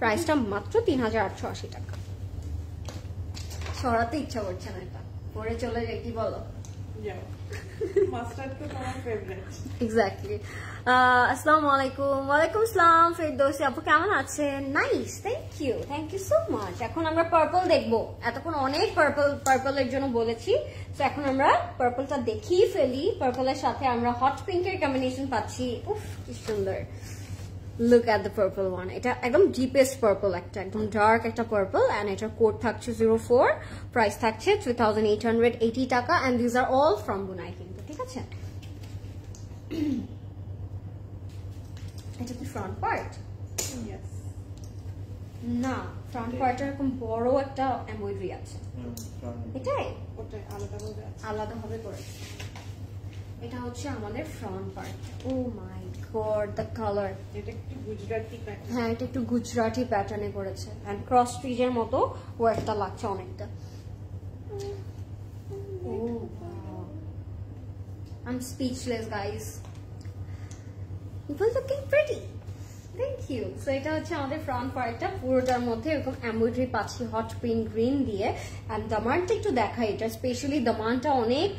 প্রাইসটা মাত্র তিন হাজার আটশো আশি টাকা। সরাতে ইচ্ছা করছে না এটা। পরে চলে যায় কি বলো? যাও। মাস্টার্ড তো তোমার ফেভারিট এক্স্যাক্টলি আসসালামু আলাইকুম ওয়ালাইকুম আসসালাম ফেরদৌসি আপু কেমন আছেন? Nice thank you thank you so much এখন আমরা পার্পল দেখব। এতক্ষণ অনেক পার্পল পার্পলের জন্য বলেছি। তো এখন আমরা পার্পলটা দেখিয়ে ফেলি। পার্পলের সাথে আমরা হট পিঙ্কের কম্বিনেশন পাচ্ছি। উফ, কি সুন্দর। Look at the purple one এটা একদম ডিপেস্ট পার্পল একটা, একদম ডার্ক একটা পার্পল অ্যান্ড এটার কোড থাকছে জিরো ফোর প্রাইস থাকছে three thousand eight hundred eighty taka and these are all from Bunai কিন্তু ঠিক আছে? এটা কি ফ্রন্ট পার্ট ইয়েস না ফ্রন্ট পার্ট এরকম বড় একটা এমব্রয়ডারি আছে। এটাই? ওটাই আলাদা ভাবে আলাদা ভাবে করেছে এটা হচ্ছে আমাদের front part oh my god the colour এটা একটু গুজরাটি প্যাটার্ন হ্যাঁ এটা একটু গুজরাটি প্যাটার্নে করেছে। অ্যান্ড ক্রস স্ট্রিজের মতো ওয়ার্কটা লাগছে অনেকটা। Oh, wow. I'm speechless, guys. People looking pretty. Thank you. So এটা হচ্ছে আমাদের ফ্রন্ট পার্টটা পুরোটার মধ্যে এরকম এমব্রয়ডারি পাচ্ছি হট পিঙ্ক গ্রিন দিয়ে। অ্যান্ড দামানটা একটু দেখাই এটা। স্পেশালি দামানটা অনেক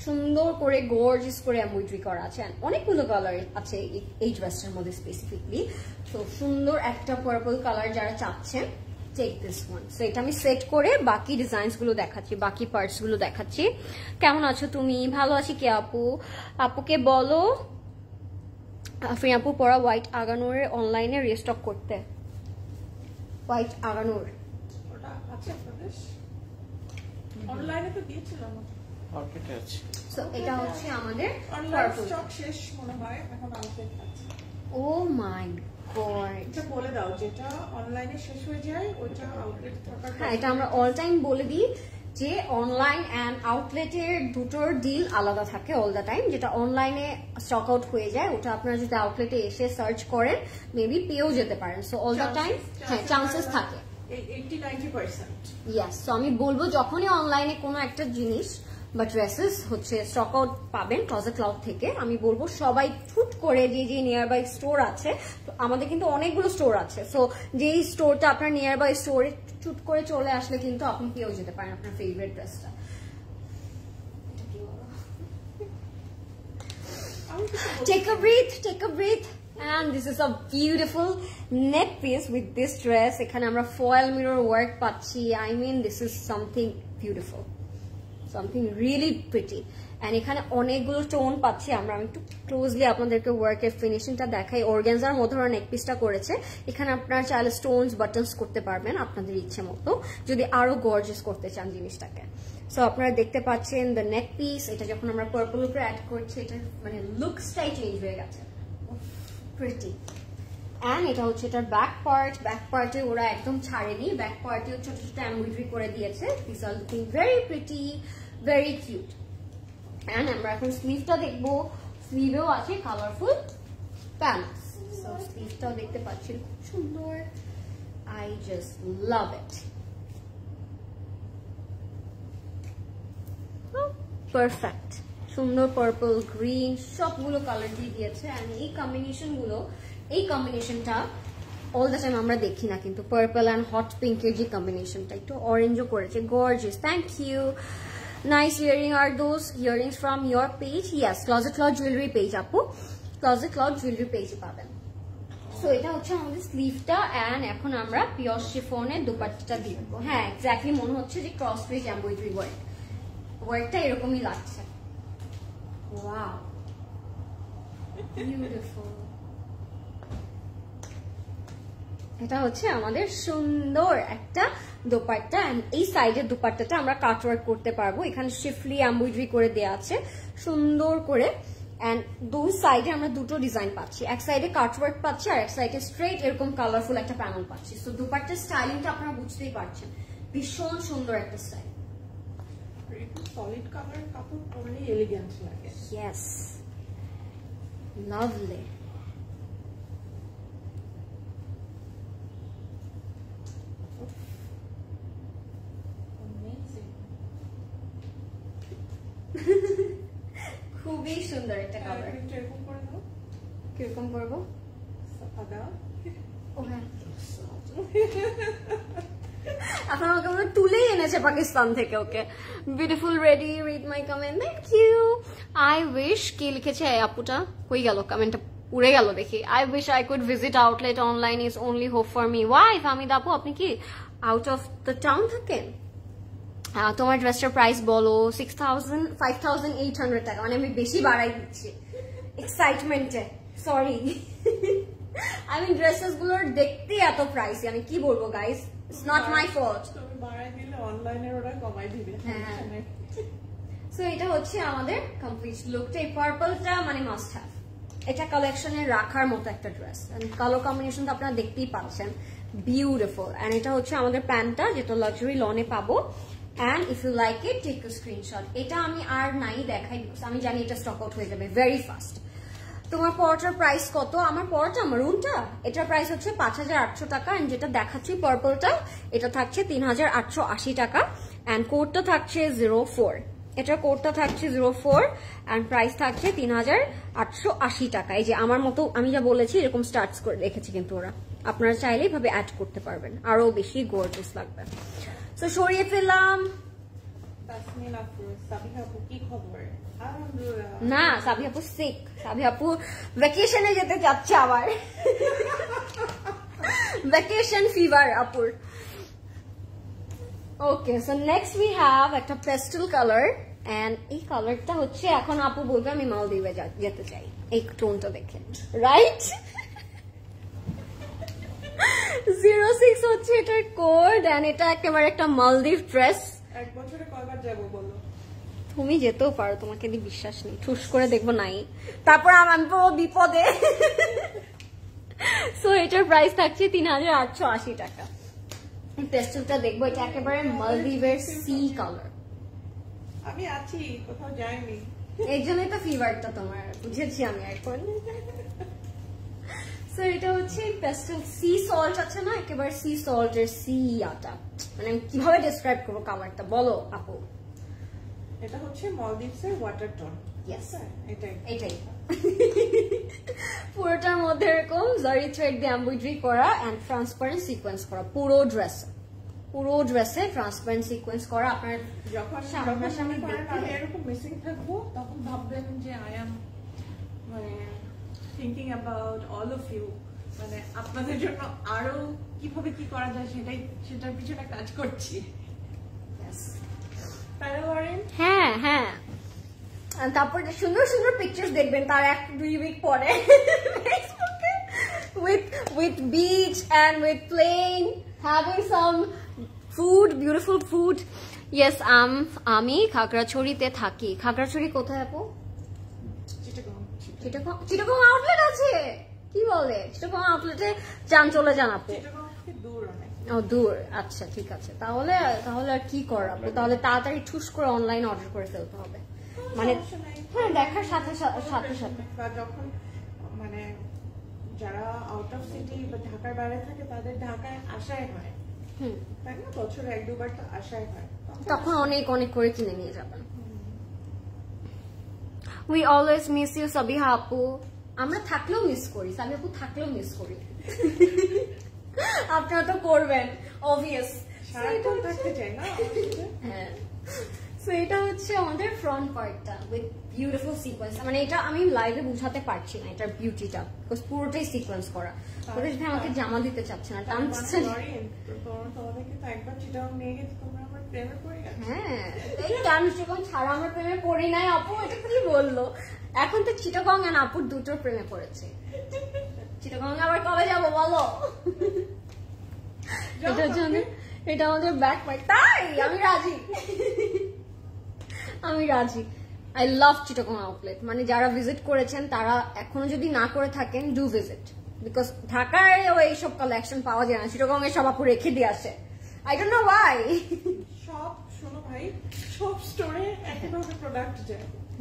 সুন্দর করে গর্জিস করে এমব্রয়ডারি করা আছে। অনেকগুলো কালার আছে এই- ড্রেসটার মধ্যে স্পেসিফিকলি তো সুন্দর একটা পার্পল কালার যারা চাচ্ছেন টেক দিস ওয়ান সো এটা আমি সেট করে বাকি ডিজাইনসগুলো দেখাচ্ছি, বাকি পার্টসগুলো দেখাচ্ছি। কেমন আছো তুমি? ভালো আছি কে আপু? আপুকে বলো। আফরিন আপু পড়া হোয়াইট আগানোর অনলাইনে রিস্টক করতে। হোয়াইট আগানোর। ওটা আছে আপনাদের? অনলাইনে তো দিয়েছিলাম মার্কেটে আছে। সো এটা হচ্ছে আমাদের অনলাইন পার্পল স্টক শেষ মনে হয় এখন আউটলেট আছে। ও মাই গড এটা বলে দাও যেটা অনলাইনে শেষ হয়ে যায় ওটা আউটলেট থাকার হ্যাঁ এটা আমরা অল টাইম বলে দিই। যে অনলাইন অ্যান্ড আউটলেটের দুটোর ডিল আলাদা থাকে অল দ্য টাইম যেটা অনলাইনে স্টক আউট হয়ে যায় ওটা আপনারা যদি আউটলেটে এসে সার্চ করেন মেবি পেয়েও যেতে পারেন। সো অল দ্য টাইম হ্যাঁ চান্সেস থাকে। ইয়াস তো আমি বলব যখনই অনলাইনে কোনো একটা জিনিস বা ড্রেসেস হচ্ছে স্টক আউট পাবেন ক্লজেট ক্লাউড থেকে আমি বলব সবাই ছুট করে যে যে নিয়ার বাই স্টোর আছে আমাদের কিন্তু অনেকগুলো স্টোর আছে। সো যেই স্টোরটা আপনার নিয়ার বাই স্টোরে চুট করে চলে আসলে কিন্তু আপনি পেয়েও যেতে পারেন আপনার ফেভারিট ড্রেসটা আমি কিছু বলতে Take a breath, take a breath. And this is a beautiful neck piece with this dress. এখানে আমরা foil mirror work পাচ্ছি. I mean, this is something beautiful. Something really pretty. And এখানে অনেকগুলো টোন পাচ্ছি আমরা। আমি একটু ক্লোজলি আপনাদেরকে ওয়ার্কের ফিনিশিংটা দেখাই। অর্গ্যানজার মধ্যে ওরা নেক পিসটা করেছে। এখানে আপনারা চাইলে স্টোনস বাটনস করতে পারবেন আপনাদের ইচ্ছে মতো, যদি আরও গর্জেস করতে চান জিনিসটাকে। সো আপনারা দেখতে পাচ্ছেন দ্য নেক পিস এটা যখন আমরা পার্পল উপরে অ্যাড করছি, এটা মানে লুকসটাই চেঞ্জ হয়ে গেছে। প্রিটি অ্যান্ড এটা হচ্ছে এটার ব্যাক পার্ট ব্যাক পার্টে ওরা একদম ছাড়েনি। ব্যাক পার্টে ছোট ছোট এমব্রয়ডারি করে দিয়েছে। This are looking very pretty very cute and আমরা এখন স্লিভটা দেখব। স্লিভেও আছে কালারফুল প্যান্টস সো দেখতে পাচ্ছি, খুব সুন্দর। আই জাস্ট লাভ পারফেক্ট সুন্দর পার্পল গ্রিন সবগুলো কালার দিয়ে দিয়েছে। অ্যান্ড এই কম্বিনেশনগুলো, এই কম্বিনেশনটা অল দ্য টাইম আমরা দেখি না, কিন্তু পার্পল অ্যান্ড হট পিঙ্কের যে কম্বিনেশনটা একটু অরেঞ্জও করেছে। Gorgeous thank you nice earring R those earrings from your page yes Closet Cloth jewellery page আপু ক্লজেট ক্লথ জুয়েলারি পেজে পাবেন। সো এটা হচ্ছে আমাদের স্লিভটা অ্যান্ড এখন আমরা পিওর শিফনের দুপাট্টাটা দিয়ে দেবো। হ্যাঁ এক্স্যাক্টলি মনে হচ্ছে যে ক্রস পেজ এমব্রয়ডারি ওয়ার্ক ওয়ার্কটা এরকমই লাগছে। ওয়াও বিউটিফুল এটা হচ্ছে আমাদের সুন্দর একটা দোপাট্টা and এই সাইডের দোপাট্টাটা আমরা কাটওয়ার্ক করতে পারব। এখানে শিফলি এমব্রয়ডারি করে দেওয়া আছে সুন্দর করে। এন্ড দুই সাইডে আমরা দুটো ডিজাইন পাচ্ছি। এক সাইডে কাটওয়ার্ক পাচ্ছি আর এক সাইডে স্ট্রেট এরকম কালারফুল একটা প্যানেল পাচ্ছি। সো দুপাট্টার স্টাইলিংটা আপনারা বুঝতেই পারছেন। ভীষণ সুন্দর একটা স্টাইল সলিড কালার কাপড় পরলে এলিগেন্ট লাগে। Yes. Lovely. Amazing. খুবই সুন্দর একটা হ্যাঁ, কালার এরকম করে দাও। কীরকম করব? সাদা। ও হ্যাঁ। এখন আমাকে মনে তুলেই এনেছে পাকিস্তান থেকে okay. Beautiful ready read my comment thank you I wish কি লিখেছে আপুটা? কই গেল? কমেন্টটা উড়ে গেল দেখি। I wish I could visit outlet online is only hope for me why আপু আপনি কি আউট অফ দ্য টাউন থাকেন? তোমার ড্রেসটার প্রাইস বলো six thousand five thousand eight hundred taka. মানে আমি বেশি বাড়াই দিচ্ছি। এক্সাইটমেন্টে সরি আই মিন ড্রেসেসগুলোর দেখতে এত প্রাইস আমি কি বলব guys it's not my fault হ্যাঁ। সো এটা হচ্ছে আমাদের কমপ্লিট লুকটা এই পার্পলটা মানে মাস্ট হ্যাভ এটা কালেকশনে রাখার মতো একটা ড্রেস কালো কম্বিনেশন তো আপনারা দেখতেই পাচ্ছেন। বিউটিফুল অ্যান্ড এটা হচ্ছে আমাদের প্যান্টটা যেটা লাক্সারি লনে পাবো। And if you like it take you screenshot এটা আমি আর নাই দেখাই বিকজ আমি জানি এটা স্টক আউট হয়ে যাবে ভেরি ফাস্ট তোমার পরোটার প্রাইস কত? আমার পরোটা মারুনটা এটার প্রাইস হচ্ছে পাঁচ হাজার আটশো টাকা অ্যান্ড যেটা দেখাচ্ছি পার্পলটা এটা থাকছে তিন হাজার আটশো আশি টাকা অ্যান্ড কোডটা থাকছে জিরো ফোর এটার কোডটা থাকছে জিরো ফোর অ্যান্ড প্রাইস থাকছে তিন হাজার আটশো আশি টাকা। এই যে আমার মতো আমি যা বলেছি, এরকম স্টার্টস করে রেখেছি কিন্তু ওরা। আপনারা চাইলে এভাবে অ্যাড করতে পারবেন। আরও বেশি গোর্জেস লাগবে। তো সরিয়ে ফেললাম। না সাবি আপু সিক সাবি আপু ভ্যাকেশনে যেতে চাচ্ছে আবার। ভ্যাকেশন ফিভার আপুর। Okay so next we have একটা পেস্টেল কালার এন্ড এই কালারটা হচ্ছে এখন আপু বলবে আমি মালদ্বীপে যেতে চাই। এই টোনটা দেখে রাইট জিরো সিক্স হচ্ছে এটার কোড এন্ড এটা একেবারে একটা মালদ্বীপ ড্রেস এক বছরে কয়বার যাব বলো? তুমি যেতেও পারো তোমাকে দিয়ে বিশ্বাস নেই। ঠুস করে দেখব নাই। তারপর আম- পুরো বিপদে। সো এটার প্রাইস থাকছে তিন হাজার আটশো আশি টাকা। পেস্টেলটা দেখব এটা একেবারে মালদ্বীপের সি কালার আমি আছি কোথাও যাইনি। এই জন্যই তো ফিভারটা তোমার বুঝেছি আমি এখন। সো এটা হচ্ছে পেস্টেল সি সল্ট আছে না? একেবারে সি সল্টের সি আটা। মানে আমি কীভাবে ডিসক্রাইব করব কালারটা বলো আপু। এটা হচ্ছে মলদ্বীপসের ওয়াটার টোন. এটাই। এটাই। পুরোটার মধ্যে এরকম জারি থ্রেড দিয়ে এমব্রয়ডারি করা এন্ড ট্রান্সপারেন্ট সিকোয়েন্স করা। পুরো ড্রেস পুরো ড্রেসে ট্রান্সপারেন্ট সিকোয়েন্স করা। আপনার যখন সামনাসামনি মনে এরকম মিসিং থাকব তখন ভাববেন যে আই এম মানে thinking about all of you মানে আপনাদের জন্য আরও কীভাবে কি করা যায় সেটাই সেটার পিছনে কাজ করছি। হ্যাঁ হ্যাঁ। তারপর সুন্দর সুন্দর পিকচার্স দেখবেন তার এক দুই উইক পরে। With with beach and with plane having some food beautiful food yes um আমি খাগড়াছড়িতে থাকি। খাগড়াছড়ি কোথায় আপু? চিটাগং আউটলেট আছে? কি বলে? চিটাগং আউটলেটে যান চলে যান আপু ও দূর। আচ্ছা ঠিক আছে। তাহলে তাহলে আর কি করার আপু তাহলে তাড়াতাড়ি ঠুস করে অনলাইন অর্ডার করে ফেলতে হবে। মানে হ্যাঁ দেখার সাথে সাথে সাথে। সাথে যখন মানে যারা আউট অফ সিটি বা ঢাকার বাইরে থাকে তাদের ঢাকায় আসায় হয়। হুম। তাই না? বছরে এক দুবার তো আসায় হয়। তখন অনেক অনেক করে কিনে নিয়ে যাবেন। We always miss you Sabiha আপু আমরা থাকলেও মিস করি সাবি আপু থাকলেও মিস করি। আপনারা তো করবেন অবভিয়াস না হ্যাঁ। সো এটা হচ্ছে আমাদের ফ্রন্ট পার্টটা উইথ বিউটিফুল সিকোয়েন্স মানে এটা আমি লাইভে বুঝাতে পারছি না এটার বিউটিটা বিকজ পুরোটাই সিকোয়েন্স করা। ওদের আমাকে জামা দিতে চাচ্ছে না টানছে তো প্রেমে পড়ে হ্যাঁ এই টান চিটগং ছাড়া আমার প্রেমে পড়ি নাই আপু এটা কি বলল? এখন তো চিটগং আর আপুর দুটোর প্রেমে পড়েছে। চিটগং আবার কবে যাব বলো? এটার জন্য এটা আমাদের ব্যাক পাই তাই আমি রাজি। আমি রাজি। আই লাভ চিটগং আউটলেট মানে যারা ভিজিট করেছেন তারা এখনও যদি না করে থাকেন ডু ভিজিট বিকজ ঢাকায় এইসব কালেকশন পাওয়া যায় না চিটগং এর সব আপু রেখে দিয়ে আসে। আই ডোন্ট নো ওয়াই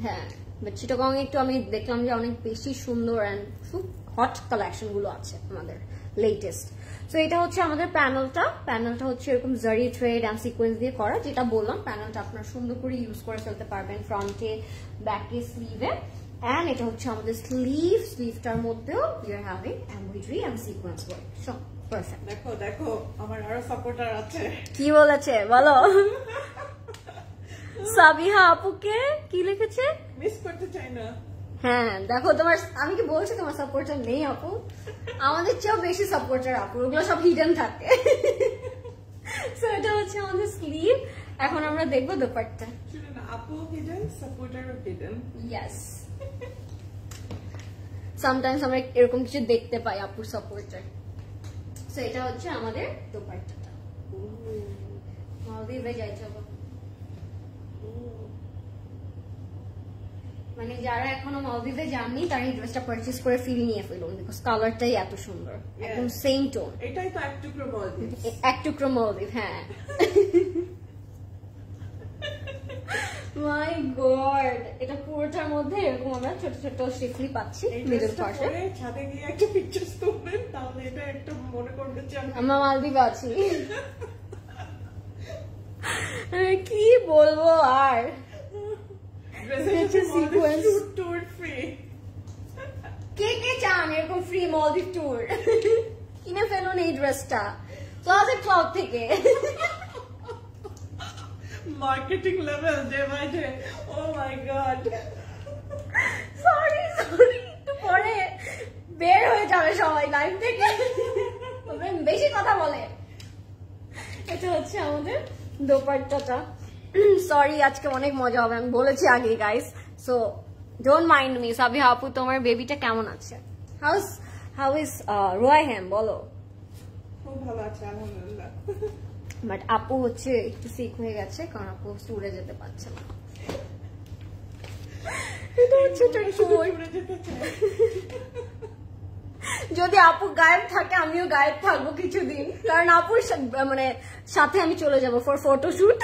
হ্যাঁ বাট চিটাগং একটু আমি দেখলাম যে অনেক বেশি সুন্দর অ্যান্ড খুব হট কালেকশনগুলো আছে আমাদের লেটেস্ট তো এটা হচ্ছে আমাদের প্যানেলটা প্যানেলটা হচ্ছে এরকম জারি থ্রেড অ্যান্ড সিকোয়েন্স দিয়ে করা, যেটা বললাম প্যানেলটা আপনারা সুন্দর করে ইউজ করে ফেলতে পারবেন ফ্রন্টে ব্যাকে স্লিভে অ্যান্ড এটা হচ্ছে আমাদের স্লিভ স্লিভটার মধ্যেও we are having embroidery and sequence work সব দেখো দেখো আমার আরও সাপোর্টার আছে। কি বলেছে? বলো। সাবিহা আপুকে কি লিখেছে? মিস করতে চাই না। হ্যাঁ দেখো তোমার আমি কি বলছি তোমার সাপোর্টার নেই আপু? আমাদের চেয়েও বেশি সাপোর্টার আপু ওগুলো সব হিডেন থাকে। সো এটা হচ্ছে আমাদের স্লিভ এখন আমরা দেখব দোপাট্টা। আপু হিডেন সাপোর্টারও হিডেন ইয়েস সামটাইমস আমরা এরকম কিছু দেখতে পাই আপুর সাপোর্টার সো এটা হচ্ছে আমাদের দোপাট্টাটা। মালদ্বীপে যাই চলো। মানে যারা এখনও মালদ্বীপে যাননি তারা এই ড্রেসটা পারচেজ করে ফিল নিয়ে ফেলুন বিকজ কালারটাই এত সুন্দর। একদম সেম টোন এটাই তো এক টুকরো বলবি এক টুকরো মালদ্বীপ হ্যাঁ। মাই গড এটা পুরোটার মধ্যে এরকম আমরা ছোট ছোট শিফলি পাচ্ছি মিডল পার্টে ছাদে গিয়ে একটা পিকচার তুলবেন তাহলে এটা একটা মনে করবে যে আমরা মালদ্বীপ আছি। কি বলব আর? Tour free। কে কে চান এরকম ফ্রি মালদ্বীপ ট্যুর কিনে ফেলুন এই ড্রেসটা ক্লজেট ক্লাউড থেকে। Marketing level day by day oh my god sorry sorry একটু পরে বের হয়ে যাবে সবাই লাইভ থেকে তবে বেশি কথা বলে। এটা হচ্ছে আমাদের দোপাট্টাটা। সরি আজকে অনেক মজা হবে আমি বলেছি আগে guys so don't mind me Sabi আপু তোমার বেবিটা কেমন আছে? হাউস হাউ ইজ রোয়াই হ্যাম বলো। খুব ভালো আছে আলহামদুলিল্লাহ। বাট আপু হচ্ছে একটু সিক হয়ে গেছে কারণ আপু ট্যুরে যেতে পারছে না। যদি আপু গায়েব থাকে আমিও গায়েব থাকব কিছুদিন। কারণ আপুর মানে সাথে আমি চলে যাব ফর ফটোশুট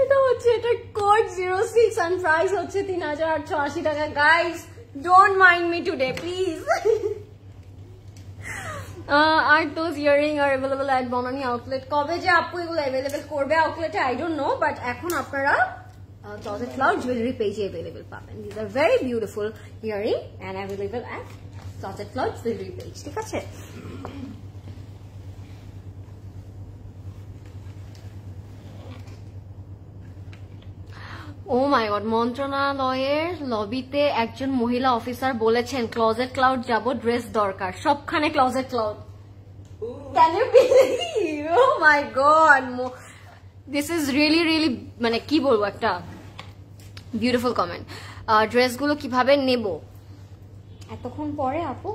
এটা হচ্ছে এটা code zero six and price হচ্ছে তিন হাজার আটশো আশি টাকা। Guys don't mind me today please are those earring are available at Banani outlet কবে যে আপু এগুলো অ্যাভেলেবেল করবে আউটলেটে আই ডোন্ট নো বাট এখন আপনারা ক্লজেট ফ্লাওয়ার জুয়েলারি পেজে অ্যাভেলেবেল পাবেন। These are very beautiful earring and available at closet flower jewellery page ঠিক আছে? ও মাই গড মন্ত্রণালয়ের লবিতে একজন মহিলা অফিসার বলেছেন ক্লজেট ক্লাউড যাব ড্রেস দরকার সবখানে closet cloud Can you believe? Oh my god. Mo- This really really মানে কি বলব একটা বিউটিফুল কমেন্ট ড্রেসগুলো কীভাবে নেব এতক্ষণ পরে আপু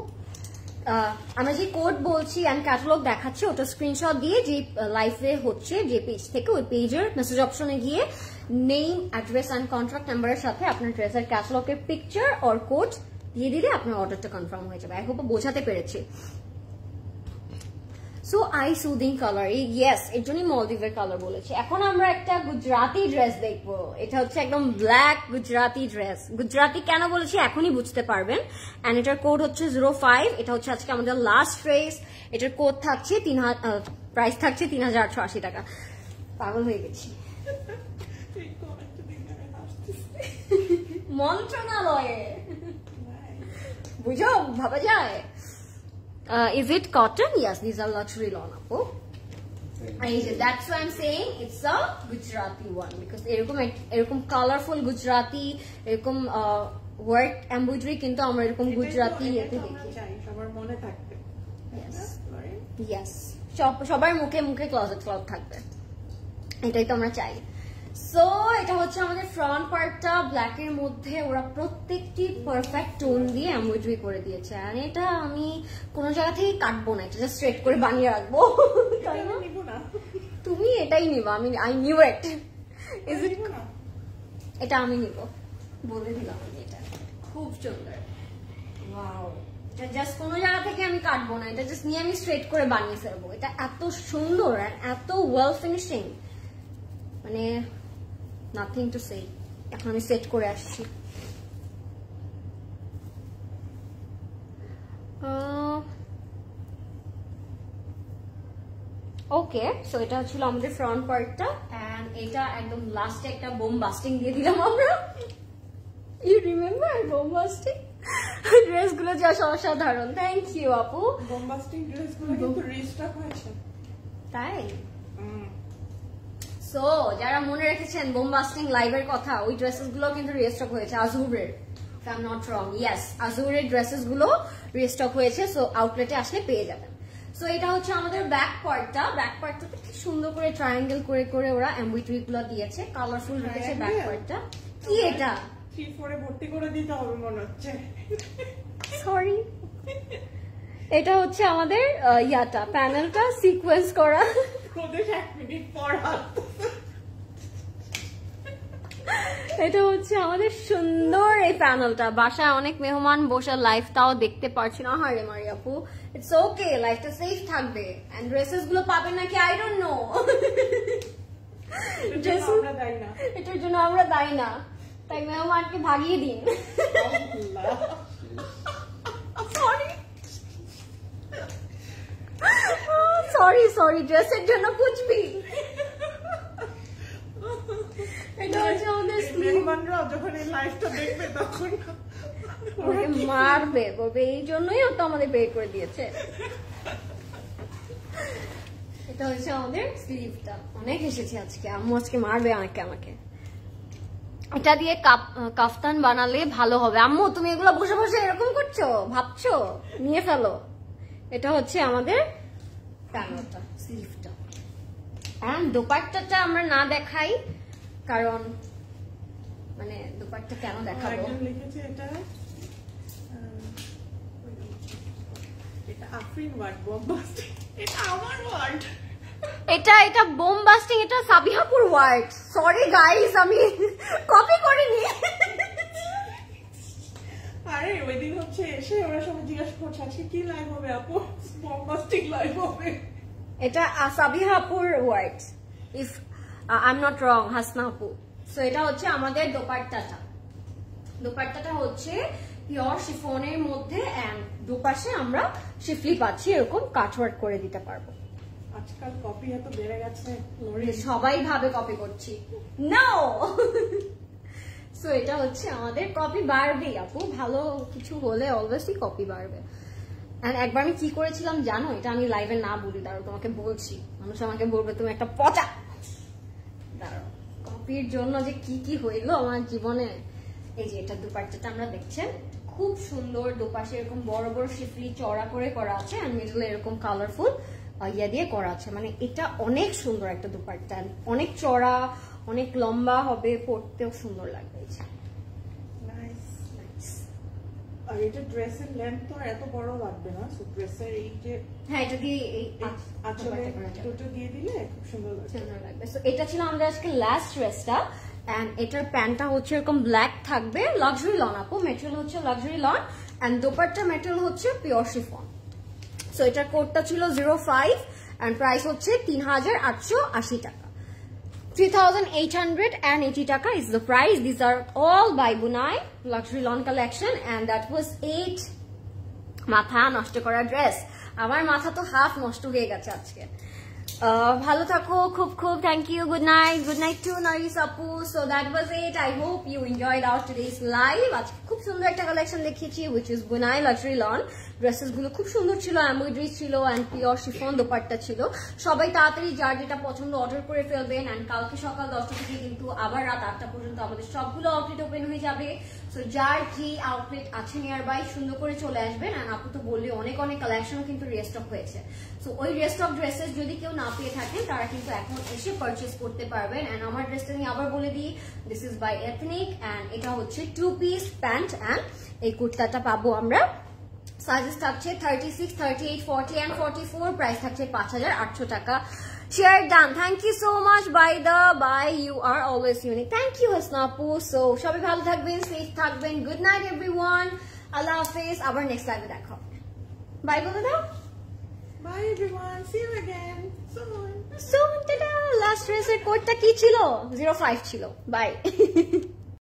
আমরা যে কোড বলছি অ্যান্ড ক্যাটালগ দেখাচ্ছি, ওটা স্ক্রিনশট দিয়ে যে লাইফে হচ্ছে, যে পেজ থেকে, ওই পেজের মেসেজ অপশনে গিয়ে নেম অ্যাড্রেস অ্যান্ড কন্ট্রাক্ট নাম্বারের সাথে আপনার ড্রেসের ক্যাটালগের পিকচার অর কোড দিয়ে দিলে আপনার অর্ডারটা কনফার্ম হয়ে যাবে। আই বোঝাতে পেরেছি। So I soothing colour yes এর জন্যই মলদ্বীপের কালার বলেছি। এখন আমরা একটা গুজরাটি ড্রেস দেখব। এটা হচ্ছে একদম ব্ল্যাক গুজরাটি ড্রেস গুজরাটি কেন বলেছি? এখনই বুঝতে পারবেন। অ্যান্ড এটার কোড হচ্ছে জিরো ফাইভ এটা হচ্ছে আজকে আমাদের লাস্ট ড্রেস এটার কোড থাকছে তিন হাজার প্রাইস থাকছে তিন হাজার আটশো আশি টাকা। পাগল হয়ে গেছি এই কমেন্ট দিকে আমি হাসতেছি মন্ত্রণালয়ে। বুঝো ভাবা যায়। Is it cotton yes this are luxury lawn আপু। That's why am saying it's a Gujarati one because এরকম এরকম কালারফুল গুজরাটি এরকম ওয়ার্ক এমব্রয়ডারি কিন্তু আমরা এরকম এটাই তো- গুজরাটি এটাই এতে তো আমরা দেখি। সবার মনে থাকবে? ইয়েস সবার মুখে মুখে ক্লজেট ক্লথ থাকবে। এটাই তো আমরা চাই। সো এটা হচ্ছে আমাদের ফ্রন্ট পার্টটা ব্ল্যাক এর মধ্যে ওরা প্রত্যেকটি পারফেক্ট টোন দিয়ে এমব্রয়ডারি করে দিয়েছে। আর এটা আমি কোনো জায়গা থেকে কাটবো না এটা জাস্ট স্ট্রেট করে বানিয়ে রাখব। তাই না। তুমি এটাই নিবা আমি I knew it is it এটা আমি নিব। বলে দিলাম আমি এটা। খুব সুন্দর। ওয়াও জাস্ট কোনো জায়গা থেকে আমি কাটবো না এটা জাস্ট নিয়ে আমি স্ট্রেট করে বানিয়ে ফেলব। এটা এত সুন্দর আর এত ওয়েল ফিনিশিং মানে নাথিং টু সে এখন আমি সেট করে আসছি। ওকে সো এটা ছিল আমাদের ফ্রন্ট পার্টটা অ্যান্ড এটা একদম লাস্টে একটা বোম বাস্টিং দিয়ে দিলাম আমরা। ইউ রিমেম্বার বোম বাস্টিং ড্রেসগুলো যা অসাধারণ। থ্যাংক ইউ আপু। বোম্বাস্টিং ড্রেসগুলো কিন্তু রিস্টক হয়েছে। তাই। সো যারা মনে রেখেছেন বোমবাস্টিং লাইভের কথা ওই ড্রেসেসগুলো কিন্তু রিস্টক হয়েছে। আজহুরের আই নট রং ইয়েস আজহুরের ড্রেসেসগুলো রিস্টক হয়েছে সো আউটলেটে আসলে পেয়ে যাবেন। সো এটা হচ্ছে আমাদের ব্যাক পার্টটা ব্যাক পার্টটাতে কি সুন্দর করে ট্রায়াঙ্গেল করে করে ওরা এমব্রয়ডারি গুলো দিয়েছে। কালারফুল রেখেছে ব্যাক পার্টটা কি এটা? থ্রি ফোরে ভর্তি করে দিতে হবে মনে হচ্ছে। সরি এটা হচ্ছে আমাদের ইয়াটা। প্যানেলটা সিকোয়েন্স করা। প্রদেশ এক মিনিট পর আসতেছে। এটা হচ্ছে আমাদের সুন্দর এই প্যানেলটা। বাসায় অনেক মেহমান বসে লাইফটাও দেখতে পারছি না। হারে মারি আপু ইটস ওকে লাইফটা সেফ থাকবে। এন্ড ড্রেসেসগুলো পাবেন নাকি? I don't know. এটার জন্য আমরা দায়ী না। তাই মেহমানকে ভাগিয়ে দিন। সরি সরি সরি ড্রেসের জন্য বুঝবি এটা হচ্ছে আমাদের এই মেহমানরা যখন এই লাইভটা দেখবে তখন ওকে মারবে বলবে এই জন্যই ও তো আমাদের বের করে দিয়েছে। এটা হচ্ছে আমাদের স্লিভটা অনেক এসেছে আজকে। আম্মু আজকে মারবে অনেকে আমাকে। এটা দিয়ে কাপ- কাফতান বানালে ভালো হবে। আম্মু তুমি এগুলো বসে বসে এরকম করছ? ভাবছ? নিয়ে ফেলো। এটা হচ্ছে আমাদের প্যানেলটা স্লিভটা অ্যান্ড দোপাট্টাটা আমরা না দেখাই। কারণ মানে দোপাট্টা কেন দেখাবো? একজন লিখেছে এটা এটা আফরিন ওয়ার্ড বোম্বাস্টিং এটা আমার ওয়ার্ড। এটা এটা বোমবাস্টিং এটা সাবিহাপুর ওয়ার্ড। সরি গাইস আমি কপি করিনি। আরে ওই দিন হচ্ছে এসে ওরা সবাই জিজ্ঞাসা করছে আজকে কি লাইভ হবে আপু? বোম্বাস্টিং লাইভ হবে। এটা সাবিহাপুর word. If I not wrong Hasna আপু। সো এটা হচ্ছে আমাদের দোপাট্টাটা। দোপাট্টাটা হচ্ছে পিওর শিফনের মধ্যে অ্যান্ড দুপাশে আমরা শিফলি পাচ্ছি এরকম কাটওয়ার্ক করে দিতে পারব। আজকাল কপি এত বেড়ে গেছে সবাই ভাবে কপি করছি। নো সো এটা হচ্ছে আমাদের কপি বাড়বেই আপু। ভালো কিছু হলে অলওয়েজই কপি বাড়বে। And একবার আমি কি করেছিলাম জানো? এটা আমি লাইভে না বলি দাঁড়ো তোমাকে বলছি। মানুষ আমাকে বলবে তুমি একটা পচা কপির জন্য যে কি কি হইল আমার জীবনে এই যে এটা দুপাট্টাটা আমরা দেখছেন খুব সুন্দর দুপাশে এরকম বড় বড় শিফলি চড়া করে করা আছে আর মিডলে এরকম কালারফুল ইয়া দিয়ে করা আছে। মানে এটা অনেক সুন্দর একটা দুপাট্টা। অনেক চড়া অনেক লম্বা হবে পড়তেও সুন্দর লাগবে এই যে। Nice Nice. আর এটা ড্রেসের লেন্থ তো এত বড় লাগবে না সো ড্রেসের এই যে হ্যাঁ এটা দিয়ে এই আঁচলে দুটো দিয়ে দিলে খুব সুন্দর লাগবে। সুন্দর লাগবে। সো এটা ছিল আমাদের আজকে লাস্ট ড্রেসটা এন্ড এটার প্যান্টটা হচ্ছে এরকম ব্ল্যাক থাকবে লাক্সারি লন আপু। মেটেরিয়াল হচ্ছে luxury lawn and dupatta material হচ্ছে পিওর শিফন সো এটার কোডটা ছিল জিরো ফাইভ এন্ড প্রাইস হচ্ছে তিন হাজার আটশো আশি টাকা। 3880 টাকা is the price. These are all by Bunai luxury lawn collection, and that was 8 মাথা নষ্ট করা ড্রেস আমার মাথা তো হাফ নষ্ট হয়ে গেছে আজকে। ভালো থাকো, খুব খুব thank you good night good night to Naris আপু so that was it I hope you enjoyed out today's live আজকে খুব সুন্দর একটা কালেকশন দেখিয়েছি which is Bunai luxury lawn ড্রেসেসগুলো খুব সুন্দর ছিল এমব্রয়ডারি ছিল অ্যান্ড পিওর শিফন দোপাট্টা ছিল। সবাই তাড়াতাড়ি যার যেটা পছন্দ অর্ডার করে ফেলবেন অ্যান্ড কালকে সকাল দশটা থেকে কিন্তু আবার রাত আটটা পর্যন্ত আমাদের সবগুলো আউটলেট ওপেন হয়ে যাবে। সো যার যে আউটলেট আছে নিয়ার বাই সুন্দর করে চলে আসবেন অ্যান্ড আপু তো বললে অনেক অনেক কালেকশন কিন্তু রেস্টক হয়েছে। সো ওই রেস্টক ড্রেসেস যদি কেউ না পেয়ে থাকেন, তারা কিন্তু এখন এসে পারচেস করতে পারবেন। অ্যান্ড আমার ড্রেসটা আমি আবার বলে দিই this is by ethnic and এটা হচ্ছে টু পিস প্যান্ট অ্যান্ড এই কুর্তাটা পাবো আমরা সাইজেস থাকছে thirty six thirty eight forty and forty four price থাকছে পাঁচ হাজার আটশো টাকা share done thank you so much bye the bye you are always unique thank you হাসনাপু so সবাই ভালো থাকবেন সেফ থাকবেন গুড নাইট এভরি ওয়ান আল্লাহ হাফেজ আবার নেক্সট লাইভে দেখা বাই বলে দাও bye everyone see you again soon so last রেসের কোডটা কি ছিল জিরো ফাইভ ছিল বাই